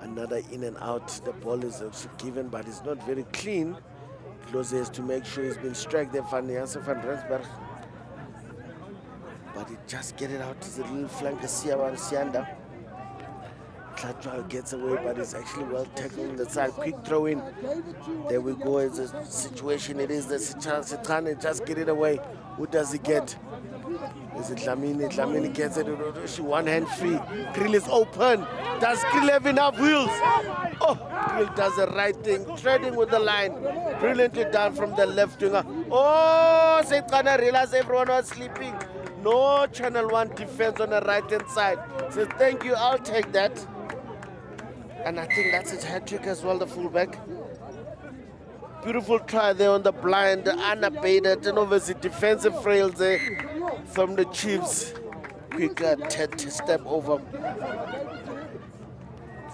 Speaker 1: Another in and out. The ball is also given, but it's not very clean. Klose has to make sure he's been struck there van Janssen van Rensberg. But he just get it out. It's a little flank Siawan Sianda. Hlatshwayo gets away, but it's actually well tackled on the side. Quick throw in. There we go. It's a situation. It is the Sitane just get it away. Who does he get? Is it Dlamini? Dlamini gets it. She one hand free. Kriel is open. Does Kriel have enough wheels? Oh, Kriel does the right thing. Treading with the line. Brilliantly done from the left winger. Oh, Setana realized everyone was sleeping. No Channel 1 defense on the right hand side. so thank you, I'll take that. And I think that's his hat trick as well, the fullback. beautiful try there on the blind, unabated, and obviously defensive frails there from the Chiefs. Quick uh, step over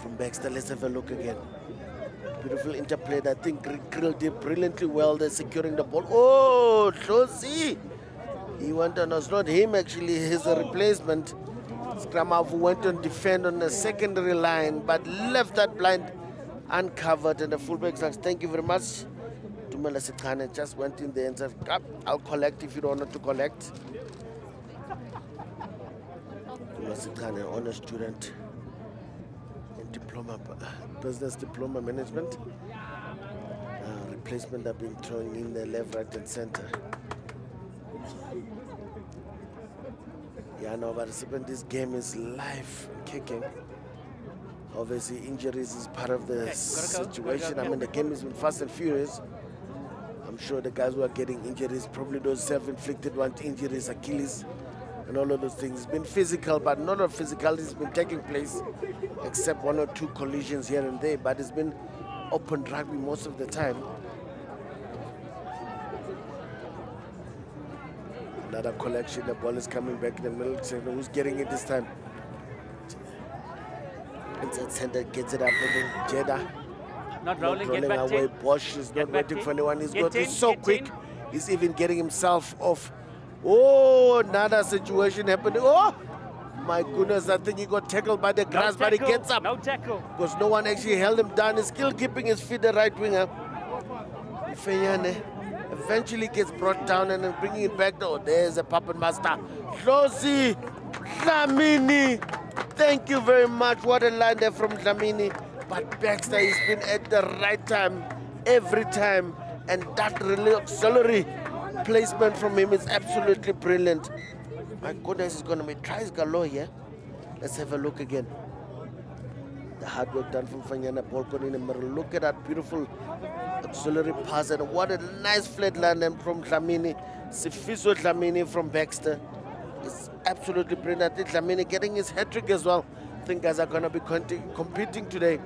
Speaker 1: from Baxter. Let's have a look again. Beautiful interplay. I think Kriel did brilliantly well there securing the ball. Oh, Josie! He went on, it's not him actually, He's his replacement. Skramavu went on defend on the secondary line, but left that blind uncovered. And the fullback says, thank you very much. Tumela Sikane just went in there and said, I'll collect if you don't want to collect. Tumela Sikane, honest student in diploma, business diploma management. Uh, replacement have been thrown in the left, right, and center. Yeah, no, but this game is live kicking. Obviously, injuries is part of the okay, situation. Go, go, I mean, the game has been fast and furious. I'm sure the guys who are getting injuries, probably those self-inflicted ones, injuries, Achilles, and all of those things. It's been physical, but not of physicality has been taking place, except one or two collisions here and there. But it's been open rugby most of the time. Another collection. The ball is coming back in the middle. Who's getting it this time? Inside center gets it up and Jeddah.
Speaker 2: Not rolling, not rolling
Speaker 1: away. Bosch is not waiting for anyone. He's got he's so quick. In. He's even getting himself off. Oh, another situation happening. Oh, my goodness, I think he got tackled by the grass, no but he gets up.
Speaker 2: No tackle.
Speaker 1: Because no one actually held him down. He's still keeping his feet, the right winger. Fenyane eventually gets brought down and then bringing it back. Oh, there's a puppet master. Hlosi Dlamini. Thank you very much. What a line there from Dlamini. But Baxter has been at the right time every time. And that really auxiliary placement from him is absolutely brilliant. My goodness, he's going to be tries galore here. Let's have a look again. The hard work done from Fanyana Polkon in the. Look at that beautiful auxiliary pass and what a nice flat land from Dlamini. Sifiso Dlamini from Baxter. It's absolutely brilliant. I Dlamini getting his hat trick as well. I think guys are going to be competing today.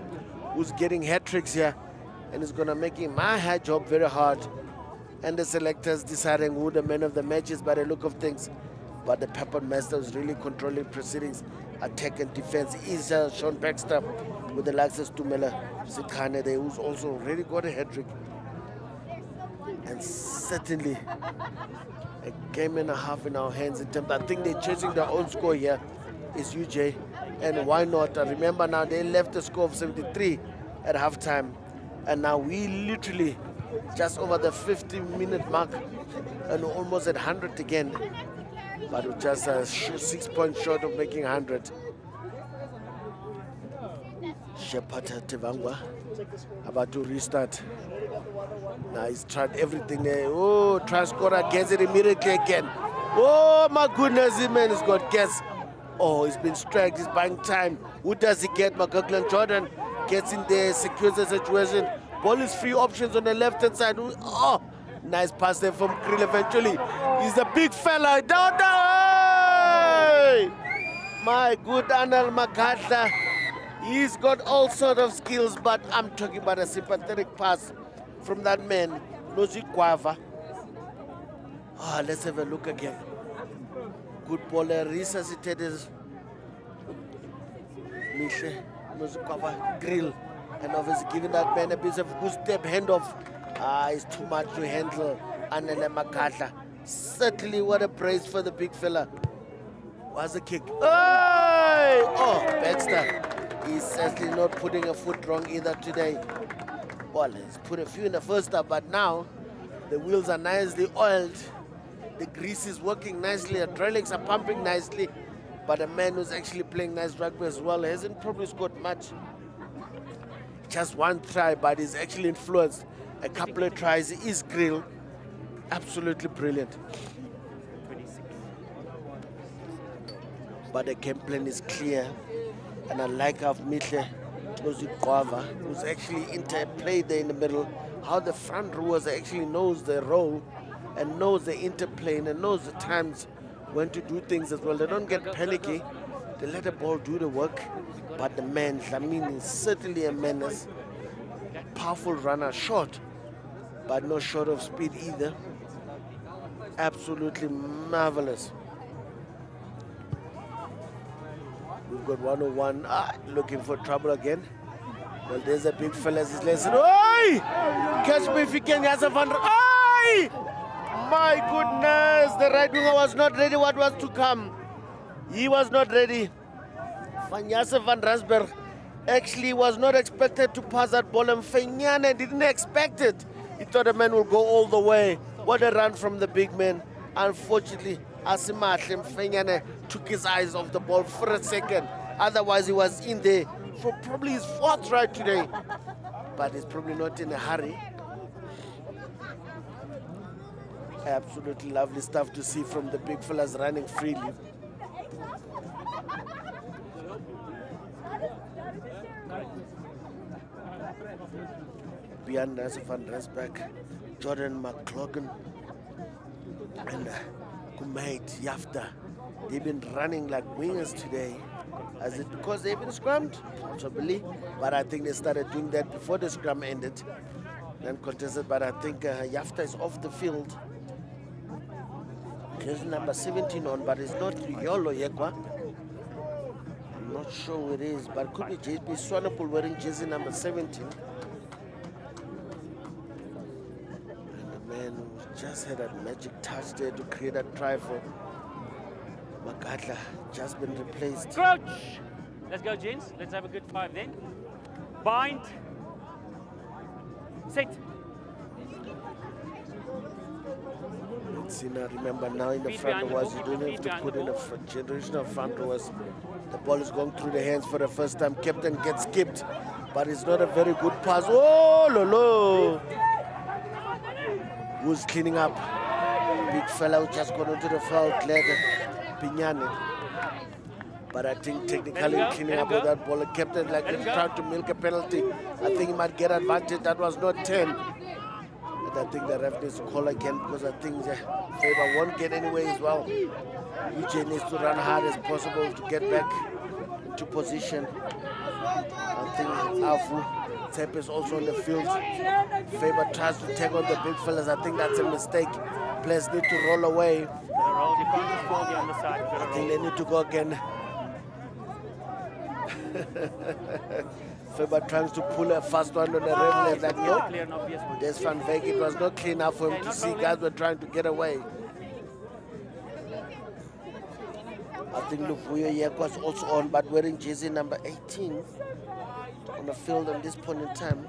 Speaker 1: Who's getting hat tricks here and is going to making my head job very hard. And the selectors deciding who the man of the match is by the look of things. But the Pepper Master is really controlling proceedings, attack and defense. Is uh, Sean Baxter with the likes of Tumela Sikane there, who's also already got a hat trick. And certainly a game and a half in our hands in terms. I think they're chasing their own score here. Is UJ, and why not? I remember now they left the score of 73 at halftime, and now we literally just over the 50 minute mark and almost at 100 again but we're just a six points short of making 100 Shepata Tavengwa about to restart. Now he's tried everything there. Oh, Transcora gets it immediately again. Oh my goodness, this man has got gas. Oh, he's been struck, he's buying time. Who does he get? McLaughlin Jordan gets in there, secures the situation. Ball is free options on the left hand side. Oh, nice pass there from Kriel eventually. He's a big fella. Down, down! My good Anel Makatla. He's got all sort of skills, but I'm talking about a sympathetic pass from that man, Nozi Guava. Ah, let's have a look again. Good baller resuscitated Miche, Nozi Guava, Kriel, and obviously giving that man a bit of good step handoff. Ah, it's too much to handle. Anele Makatla. Certainly, what a praise for the big fella. Was a kick. Hey! Oh, Baxter. He's certainly not putting a foot wrong either today. Well, he's put a few in the first half, but now the wheels are nicely oiled. The grease is working nicely, the hydraulics are pumping nicely. But a man who's actually playing nice rugby as well hasn't probably scored much. Just one try, but he's actually influenced a couple of tries. Is Kriel. Absolutely brilliant. But the game plan is clear. And I like how Mihle Guava, who's actually interplay there in the middle, how the front rowers actually knows their role and knows the interplay and knows the times when to do things as well. They don't get panicky. They let the ball do the work. But the man, Dlamini, is certainly a menace. Powerful runner, short. But not short of speed either. Absolutely marvelous. We've got 101 ah, looking for trouble again. Well, there's a big fella. He's listening. Oi! Catch me if you can. Yasser van. Oi! My goodness, the right winger was not ready. What was to come? He was not ready. Van Yasser van Rensburg actually was not expected to pass that ball, and Fenyane didn't expect it. He thought the man would go all the way. What a run from the big man. Unfortunately, Asimahle Fenyane took his eyes off the ball for a second. Otherwise, he was in there for probably his fourth try today. But he's probably not in a hurry. Absolutely lovely stuff to see from the big fellas running freely. Beyond van Rensburg, Jordan McLaughlin, and uh, Kumait Yafta. They've been running like wingers today. As it because they've been scrummed, possibly. But I think they started doing that before the scrum ended and contested. But I think uh, Yafta is off the field. Here's number 17 on, but it's not Yolo Yekwa. I'm not sure who it is, but could be JP Swanepoel wearing jersey number 17. And the man just had a magic touch there to create a try for Makatla. Just been replaced.
Speaker 2: Crouch! Let's go, gents. Let's have a good five then. Bind. Set.
Speaker 1: Sina, remember now in the front rowers, you don't have to put in a generational front rowers. The ball is going through the hands for the first time. Captain gets skipped, but it's not a very good pass. Oh, lolo! Who's cleaning up? Big fella who just got into the foul, leg, Pinyane. But I think technically
Speaker 2: go,
Speaker 1: cleaning up
Speaker 2: go.
Speaker 1: with that ball, the captain like he's trying to milk a penalty. I think he might get advantage. That was not 10. But I think the ref needs to call again because I think the favor won't get anywhere as well. UJ needs to run hard as possible to get back into position. I think Afu Tep is also on the field. Faber tries to take on the big fellas. I think that's a mistake. Players need to roll away. I think they need to go again. Faber tries to pull a fast one on the rim. Like,
Speaker 2: Yeah,
Speaker 1: no,
Speaker 2: clear and obvious.
Speaker 1: There's Van. It was not clean enough for him to see guys were trying to get away. I think Luvuyo Yek was also on, but wearing jersey number 18 on the field at this point in time.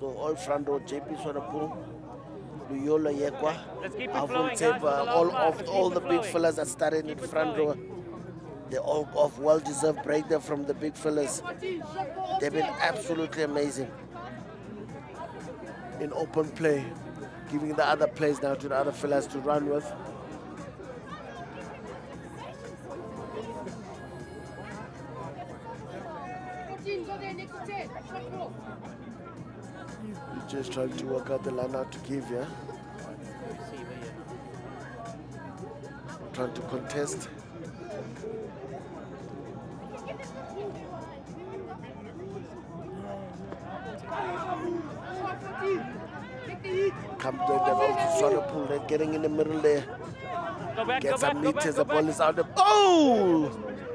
Speaker 1: So all front row, JP Swanepoel, Luyola Yekwa,
Speaker 2: Let's keep it
Speaker 1: Avon
Speaker 2: flowing, guys,
Speaker 1: Tape,
Speaker 2: for the last
Speaker 1: all of all the big fellas that started in
Speaker 2: Keep it
Speaker 1: front row. They all off well-deserved break there from the big fellas. They've been absolutely amazing in open play, giving the other plays now to the other fellas to run with. You're just trying to work out the line out to give, yeah? Trying to contest. Come to them out to Swanepoel, they're getting in the middle there.
Speaker 2: Go back, go
Speaker 1: Get some
Speaker 2: back, go back,
Speaker 1: meters,
Speaker 2: go
Speaker 1: the ball
Speaker 2: back.
Speaker 1: is out of. Oh!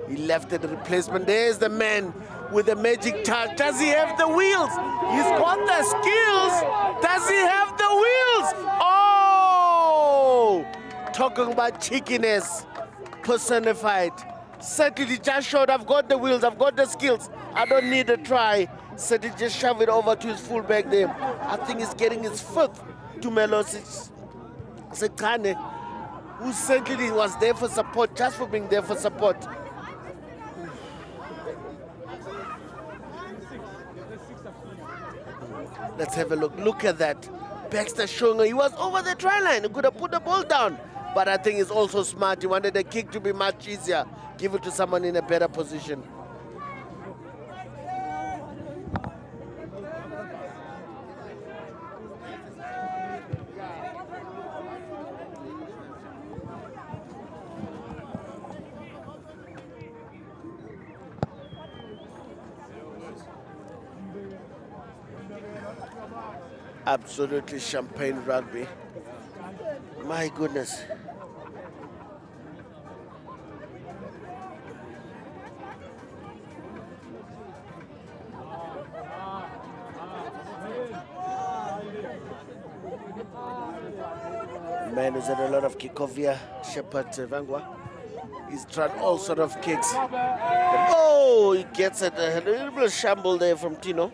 Speaker 1: He left it, the replacement. There's the man with the magic touch. Does he have the wheels? He's got the skills. Does he have the wheels? Oh! Talking about cheekiness personified. Certainly just showed, I've got the wheels, I've got the skills. I don't need a try. Certainly just shove it over to his fullback there. I think he's getting his fifth to Melosic. Sekane, who certainly was there for support, just for being there for support. Let's have a look. Look at that. Baxter showing he was over the try line. He could have put the ball down. But I think he's also smart. He wanted the kick to be much easier. Give it to someone in a better position. Absolutely champagne rugby. My goodness. Man is at a lot of here, Shepard Vangwa. He's tried all sort of kicks. Oh, he gets it. A little bit of shamble there from Tino.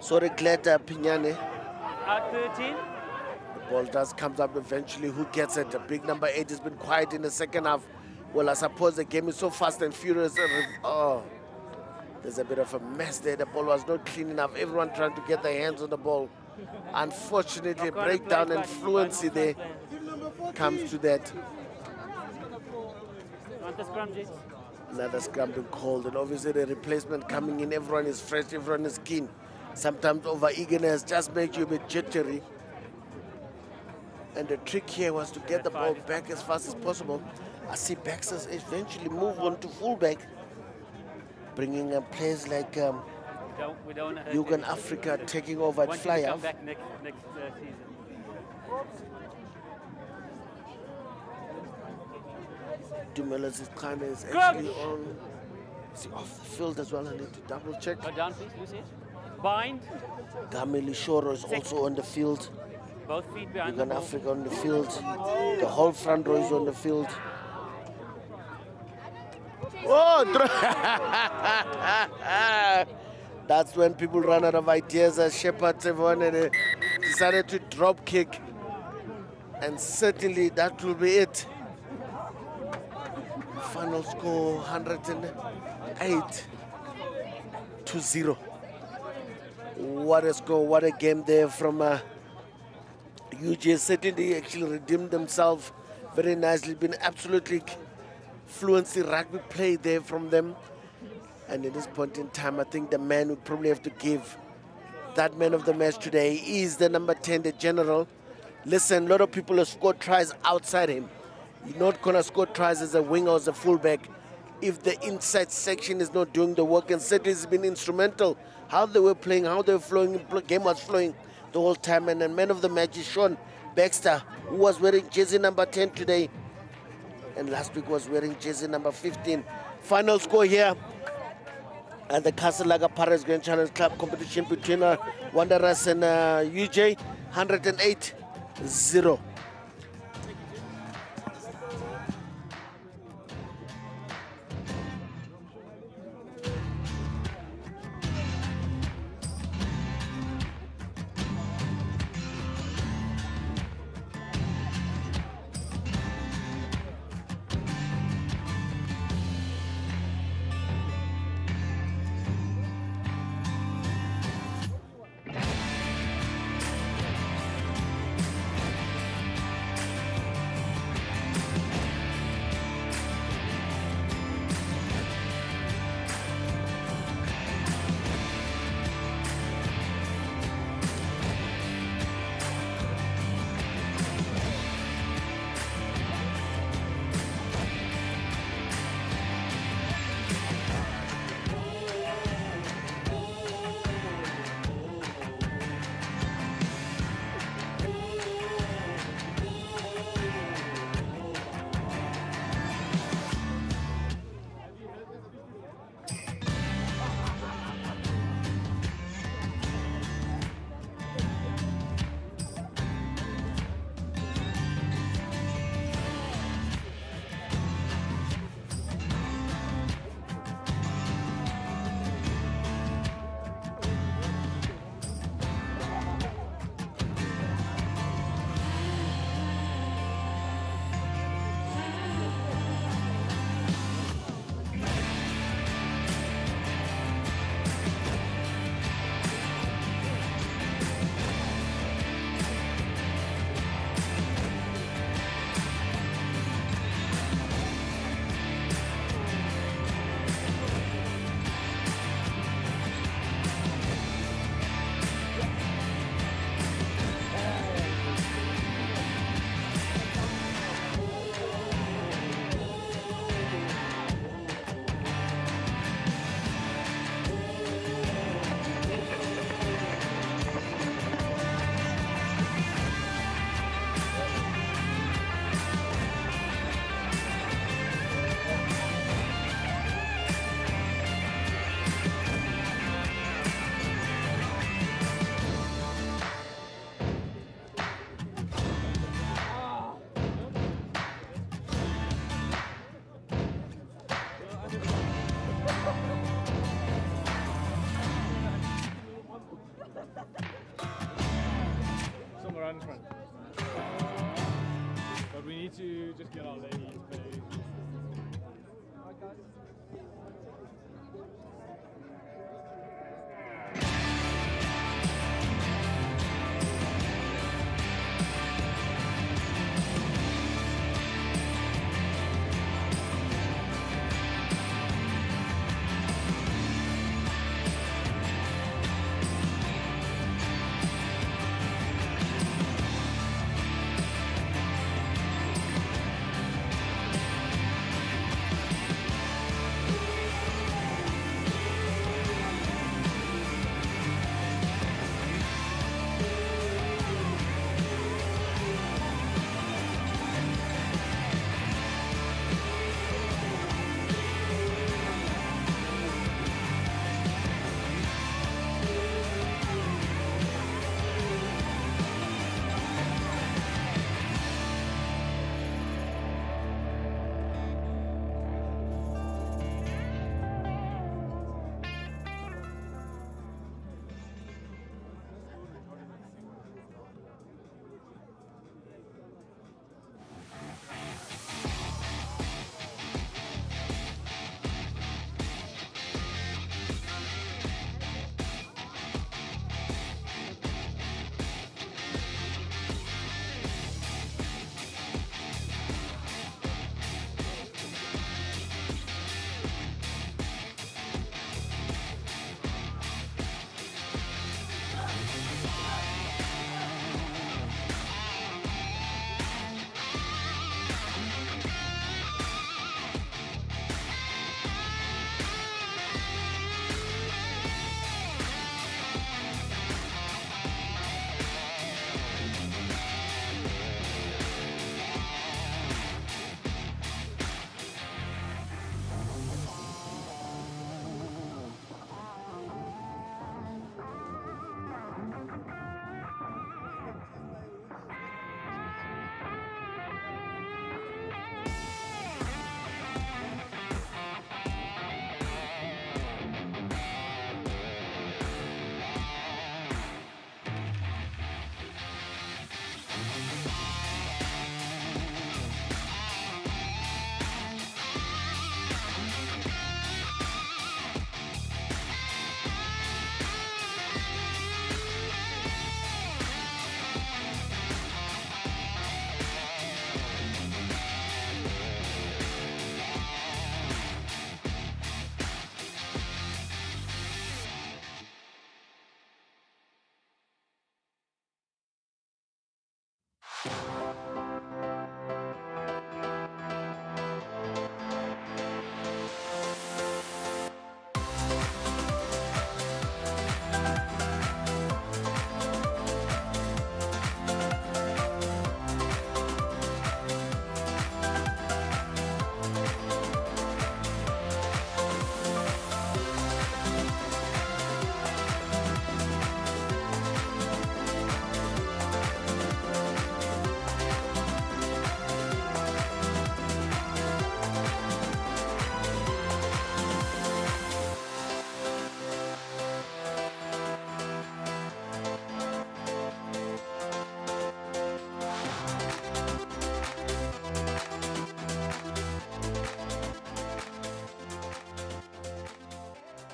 Speaker 1: Sorry, glad uh, Pinyane.
Speaker 2: At 13.
Speaker 1: The ball does comes up eventually. Who gets it? The big number eight has been quiet in the second half. Well, I suppose the game is so fast and furious. Oh, there's a bit of a mess there. The ball was not clean enough. Everyone trying to get their hands on the ball. Unfortunately, breakdown and fluency there comes to that. Another scrum being called, and obviously the replacement coming in. Everyone is fresh, everyone is keen. Sometimes over eagerness just makes you a bit jittery. And the trick here was to get the ball back as fast as possible. I see Baxter eventually move on to fullback, bringing up players like um, we don't, Yugan Africa taking over at
Speaker 2: flyhalf. Back next, next uh, season.
Speaker 1: Dumelas is kind of actually on. Is off the field as well? I need to double check.
Speaker 2: Go down, please. It? Bind.
Speaker 1: Gamili Shoro is Six. also on the field.
Speaker 2: Both feet behind
Speaker 1: Yugan Africa on the field. The whole front row is on the field. Oh, That's when people run out of ideas as Shepard Tevon and eh, decided to drop kick. And certainly that will be it. Final score 108 to 0. What a score, what a game there from uh, UJ. Certainly actually redeemed themselves very nicely. Been absolutely fluency rugby play there from them. And at this point in time, I think the man would probably have to give that man of the match today is the number 10, the general. Listen, a lot of people have scored tries outside him. You're not going to score tries as a winger or as a fullback if the inside section is not doing the work. And certainly has been instrumental. How they were playing, how they were flowing, game was flowing the whole time. And the man of the match is Sean Baxter, who was wearing jersey number 10 today. And last week was wearing jersey number 15. Final score here, at the Castle Pirates Grand Challenge Club competition between uh, Wanderers and uh, UJ, 108-0.